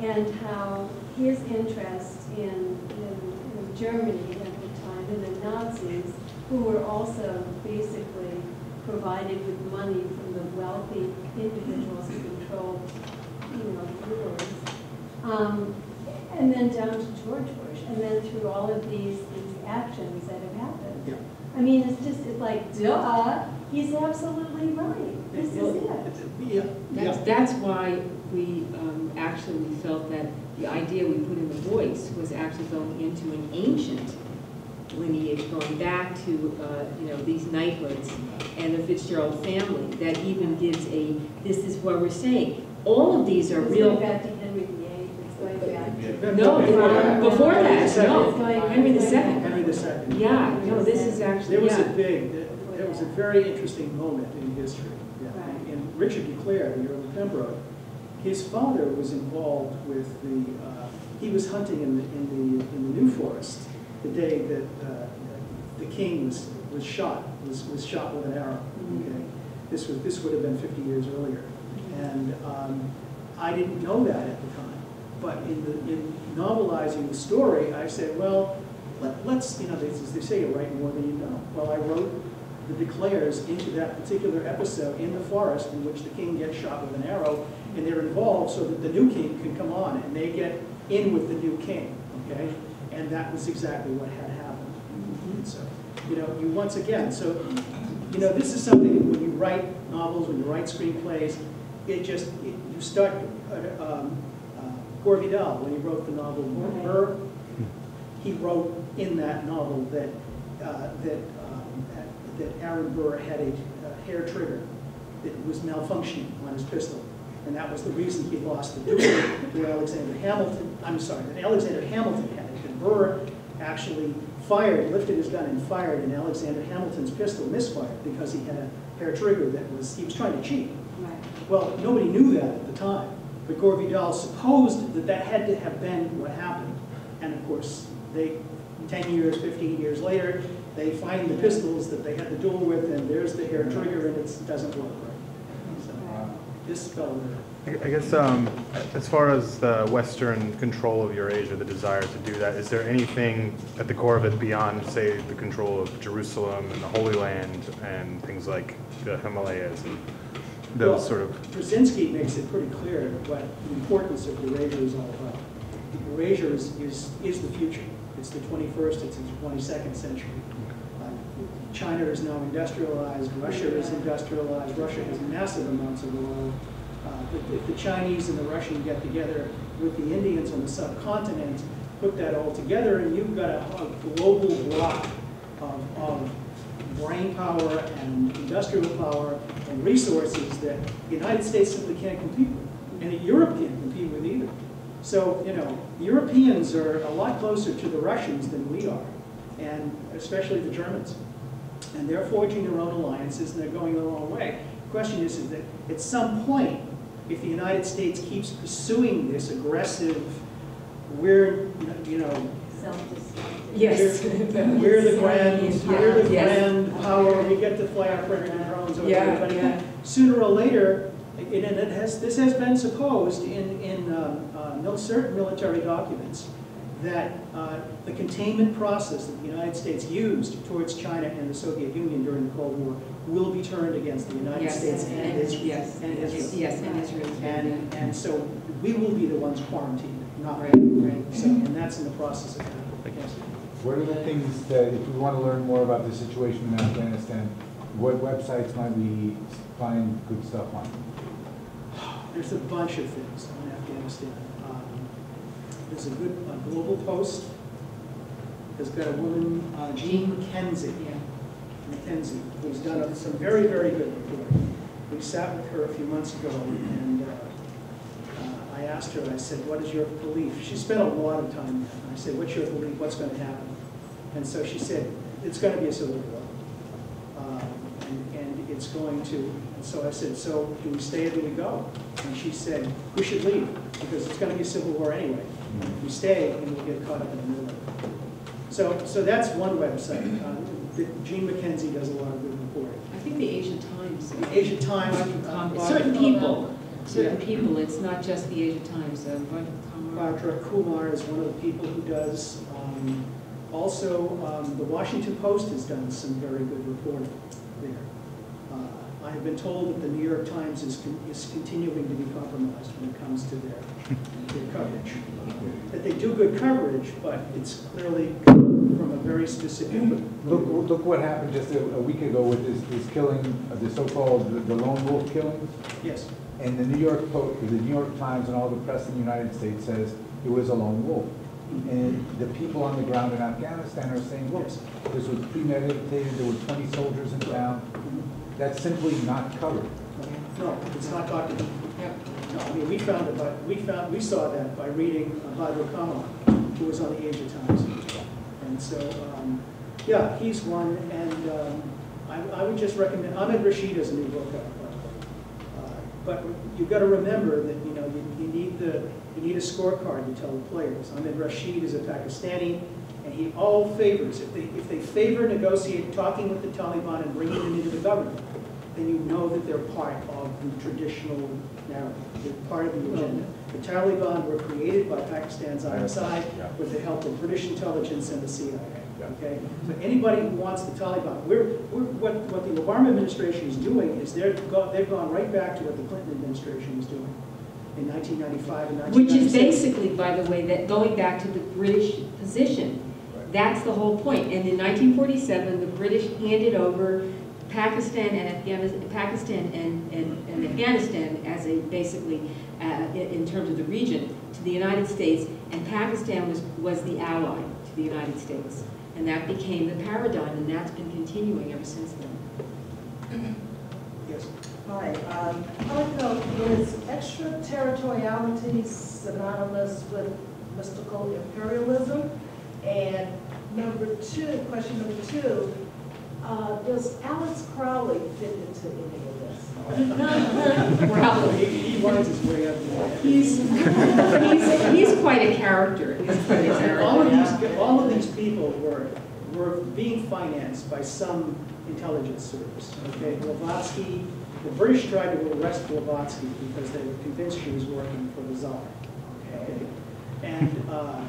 and how his interest in, in, in Germany at the time, and the Nazis, who were also basically provided with money from the wealthy individuals who controlled, you know, the wars. Um, and then down to George Bush, and then through all of these, these actions that have happened. Yeah. I mean, it's just, it's like, duh, he's absolutely right. This is it. Yeah. That's, that's why we um, actually felt that the idea we put in the voice was actually going into an ancient lineage, going back to, uh, you know, these knighthoods and the Fitzgerald family, that even gives a, this is what we're saying. All of these are It's real. going back to Henry VIII, it's going back to. No, it- before that, no, Henry Henry the II. Henry the Second. Yeah, no, this is actually, There was a big, there was a very interesting moment in history. yeah. And Richard de Clare, the Earl of Pembroke, his father was involved with the, uh, he was hunting in the, in the, in the New Forest the day that uh, the king was, was shot, was, was shot with an arrow, okay? This was, this would have been 50 years earlier. And um, I didn't know that at the time. But in, the, in novelizing the story, I said, well, let, let's, you know, they, they say you write more than you know. Well, I wrote the de Clares into that particular episode in the forest in which the king gets shot with an arrow, and they're involved so that the new king can come on, and they get in with the new king, okay? And that was exactly what had happened. So, you know, you once again, so, you know, this is something when you write novels, when you write screenplays, it just, it, you start, uh, um, uh, Gore Vidal, when he wrote the novel Burr, he wrote in that novel that, uh, that, um, that Aaron Burr had a uh, hair trigger that was malfunctioning on his pistol. And that was the reason he lost the duel to Alexander Hamilton. I'm sorry, that Alexander Hamilton had it. And Burr actually fired, lifted his gun and fired, and Alexander Hamilton's pistol misfired because he had a hair trigger that was, he was trying to cheat. Right. Well, nobody knew that at the time, but Gore Vidal supposed that that had to have been what happened. And of course, they, 10 years, 15 years later, they find the pistols that they had the duel with, and there's the hair trigger, and it doesn't work right. So, this fellow. I I guess, um, as far as the Western control of Eurasia, the desire to do that, is there anything at the core of it beyond, say, the control of Jerusalem and the Holy Land and things like the Himalayas and those Well, sort of, Brzezinski makes it pretty clear what the importance of Eurasia is all about. Eurasia is, is, is the future. It's the 21st, it's the 22nd century. China is now industrialized, Russia is industrialized, Russia has massive amounts of oil. Uh, If the Chinese and the Russian get together with the Indians on the subcontinent, put that all together, and you've got a a global block of, of brain power and industrial power and resources that the United States simply can't compete with, and Europe can't compete with either. So, you know, Europeans are a lot closer to the Russians than we are, and especially the Germans. And they're forging their own alliances, and they're going their own way. The question is, is that at some point, if the United States keeps pursuing this aggressive, we're, you know, Yes. we're, we're the grand, we're the Yes. grand power, we get to fly our predator drones over Yeah, everybody. yeah. Sooner or later, and it has, this has been supposed in, in um, uh, mil- certain military documents, that uh, the containment process that the United States used towards China and the Soviet Union during the Cold War will be turned against the United Yes, States and- and and- Israel. yes, and Israel. yes, and Israel, And, and so we will be the ones quarantined, not. Right, right. So, and that's in the process of happening. Yes. What are the things that, if we want to learn more about the situation in Afghanistan, what websites might we find good stuff on? There's a bunch of things on Afghanistan. There's a good uh, Global Post has got a woman, uh, Jean McKenzie. McKenzie, who's done a- some very, very good reporting. We sat with her a few months ago, and uh, uh, I asked her, I said, what is your belief? She spent a lot of time there. And I said, what's your belief, what's going to happen? And so she said, it's going to be a civil war. Um, and- And it's going to, and so I said, so do we stay or do we go? And she said, we should leave, because it's going to be a civil war anyway. We stay, and we'll get caught up in the middle of it. So, so that's one website. That Jean McKenzie does a lot of good reporting. I think the Asia Times. Asia Times. uh, Certain people, certain Yeah. people, it's not just the Asia Times, uh, Roger Kumar. Bhadrakumar is one of the people who does. Um, Also, um, the Washington Post has done some very good reporting there. Uh, I have been told that the New York Times is, con- is continuing to be compromised when it comes to their, their coverage. That they do good coverage, but it's clearly from a very specific. Look, look what happened just a, a week ago with this, this killing, of the so-called, the- the lone wolf killings. Yes. And the New York Post, the New York Times and all the press in the United States says it was a lone wolf. And the people on the ground in Afghanistan are saying, look, this was premeditated, there were twenty soldiers in town. That's simply not covered. No, it's not documented. No, I mean, we found it, but we found, we saw that by reading uh, Bhadrakumar, who was on the Asia Times. And so, um, yeah, he's one, and um, I, I would just recommend, Ahmed Rashid has a new book out, by. Uh, But you've got to remember that, you know, you, you need the, you need a scorecard to tell the players. Ahmed Rashid is a Pakistani, and he all favors, if they, if they favor negotiate, talking with the Taliban and bringing them into the government, then you know that they're part of the traditional narrative, they're part of the agenda. The Taliban were created by Pakistan's ISI with the help of British intelligence and the CIA, okay? So anybody who wants the Taliban, we're, we're, what, what the Obama administration is doing is they're, go- they've gone right back to what the Clinton administration was doing in 1995 and 1996. Which is basically, by the way, that going back to the British position. That's the whole point. And in 1947, the British handed over Pakistan and Afghanistan, Pakistan and, and, and Afghanistan as a basically, uh, in, terms of the region, to the United States, and Pakistan was, was the ally to the United States. And that became the paradigm, and that's been continuing ever since then. Yes. Hi, um, I to know, is extraterritoriality synonymous with mystical imperialism? And number two, question number two, uh, does Aleister Crowley fit into any of this? Crowley. He he winds his way up. there. He's, he's, he's quite a character. He's quite a And all of these, all of these people were, were being financed by some intelligence service, okay? Blavatsky The British tried to arrest Blavatsky because they were convinced she was working for the Tsar. Okay? And uh,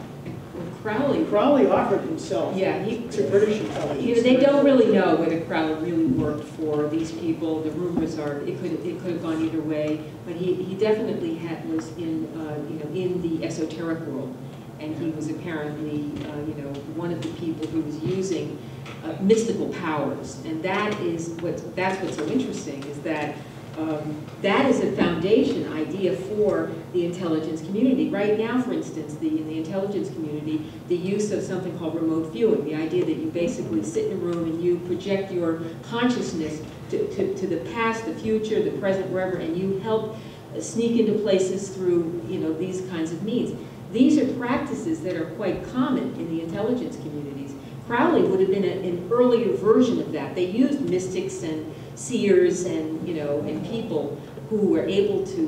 Crowley. Crowley offered himself Yeah, he, to British intelligence. you know, they don't really know whether Crowley really worked for these people. The rumors are it could it could have gone either way, but he, he definitely had was in uh, you know in the esoteric world, and he was apparently uh, you know one of the people who was using uh, mystical powers, and that is what that's what's so interesting is that. Um, that is a foundation idea for the intelligence community. Right now, for instance, the, in the intelligence community, the use of something called remote viewing, the idea that you basically sit in a room and you project your consciousness to, to, to the past, the future, the present, wherever, and you help sneak into places through you know, these kinds of means. These are practices that are quite common in the intelligence communities. Crowley would have been a, an earlier version of that. They used mystics and seers and, you know, and people who were able to,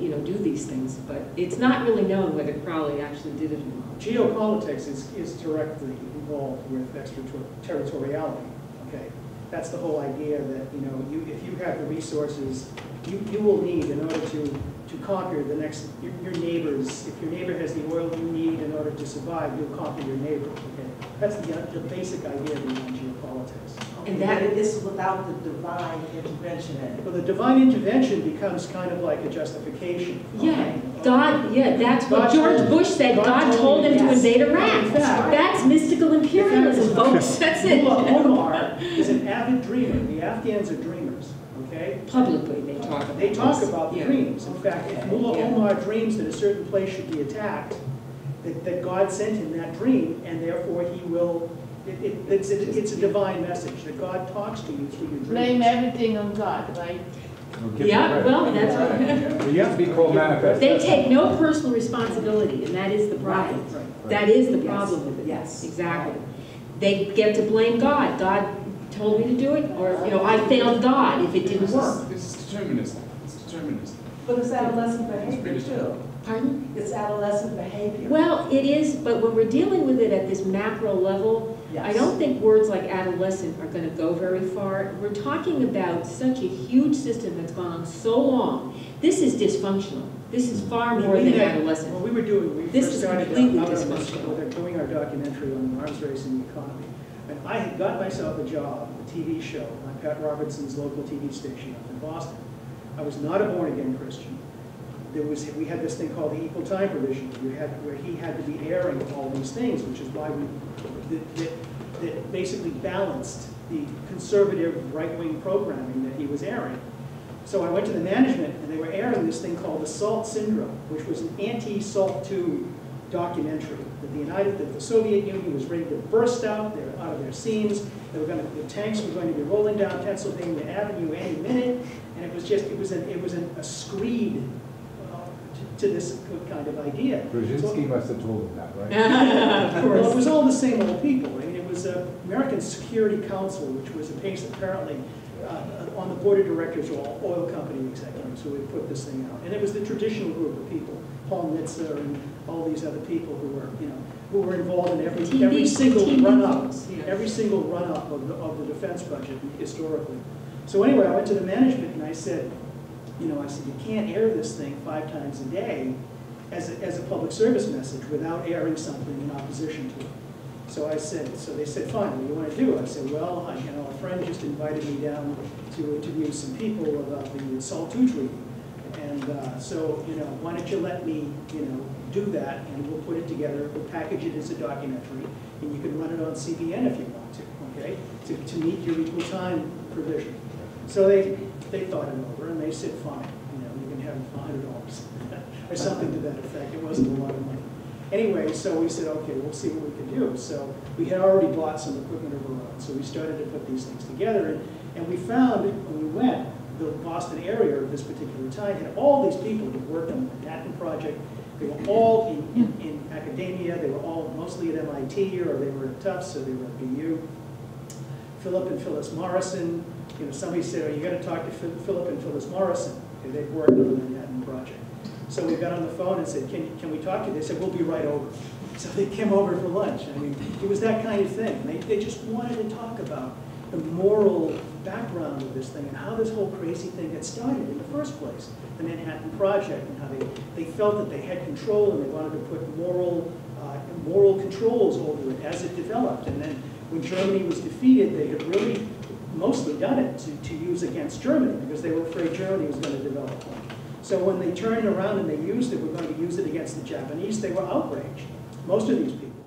you know, do these things. But it's not really known whether Crowley actually did it or not. Geopolitics is, is directly involved with extraterritoriality, okay? That's the whole idea that, you know, you, if you have the resources you, you will need in order to, to conquer the next, your, your neighbors. If your neighbor has the oil you need in order to survive, you'll conquer your neighbor, okay? That's the, the basic idea behind geopolitics. And that is without the divine intervention. Well, the divine intervention becomes kind of like a justification. Yeah, God, yeah, that's what George told- Bush said, God God told told him to invade Iraq. Fact- That's mystical imperialism, folks, that's it. Mullah Omar is an avid dreamer. The Afghans are dreamers, okay? Publicly, they talk about They talk this. about Yeah. dreams. In fact, if Mullah Yeah. Omar dreams that a certain place should be attacked, that, that God sent him that dream, and therefore he will, it, it, it's, a- it's a divine message, that God talks to you through your dreams. Blame everything on God, right? Yeah, well, that's It used to be called manifest. They take no personal responsibility, and that is the problem. Right, right. That is the Yes, problem with it. yes. Exactly. They get to blame God. God told me to do it, or, you know, I failed God if it didn't work. This is determinism. It's determinism. But it's adolescent behavior too. Pardon? It's adolescent behavior. Well, it is, but when we're dealing with it at this macro level, I don't think words like adolescent are going to go very far. We're talking about such a huge system that's gone on so long. This is dysfunctional. This is far more we than had- adolescent. When we were doing, we This first is started completely out on this, were doing our documentary on the arms race in the economy. And I had got myself a job, a TV show, on Pat Robertson's local TV station up in Boston. I was not a born-again Christian. There was, we had this thing called the equal time provision, you had, where he had to be airing all these things, which is why we, that, that, that basically balanced the conservative right-wing programming that he was airing. So I went to the management, and they were airing this thing called the SALT syndrome, which was an anti-SALT II documentary. That the United, that the Soviet Union was ready to burst out, they were out of their seams. They were going to, the tanks were going to be rolling down Pennsylvania Avenue any minute, and it was just, it was an, it was an, a screed to, to this kind of idea. Brzezinski must have told him that, right? Of course. Well, it was all the same old people. I mean, it was uh, American Security Council, which was a base apparently uh, on the board of directors of all oil company executives who had put this thing out. And it was the traditional group of people, Paul Nitze and all these other people who were, you know, who were involved in every, TV every single run-up, folks, yeah. every single run-up of the, of the defense budget historically. So anyway, I went to the management and I said, you know, I said, you can't air this thing five times a day as a, as a public service message without airing something in opposition to it. So I said, so they said, fine, what do you want to do? I said, well, I, you know, a friend just invited me down to interview some people about the SALT II treaty. And uh, so, you know, why don't you let me, you know, do that and we'll put it together, we'll package it as a documentary and you can run it on CBN if you want to, okay? To, to meet your equal time provision. So they, they thought it over and they said, fine, you know, you can have a hundred dollars or something to that effect. It wasn't a lot of money. Anyway, so we said, okay, we'll see what we can do. So we had already bought some equipment of our own, so we started to put these things together. And, and we found, when we went, the Boston area at this particular time had all these people who worked on the Manhattan Project. They were all in, in, in academia. They were all mostly at MIT or they were at Tufts or they were at BU. Philip and Phyllis Morrison, you know, somebody said, oh, you gotta talk to Philip and Phyllis Morrison. Okay, they've worked on the Manhattan Project. So we got on the phone and said, can, can we talk to you? They said, we'll be right over. So they came over for lunch. I mean, it was that kind of thing. They, they just wanted to talk about the moral background of this thing and how this whole crazy thing got started in the first place, the Manhattan Project, and how they, they felt that they had control and they wanted to put moral, uh, moral controls over it as it developed. And then when Germany was defeated, they had really mostly done it to, to use against Germany because they were afraid Germany was going to develop one. So when they turned around and they used it, we're going to use it against the Japanese, they were outraged, most of these people.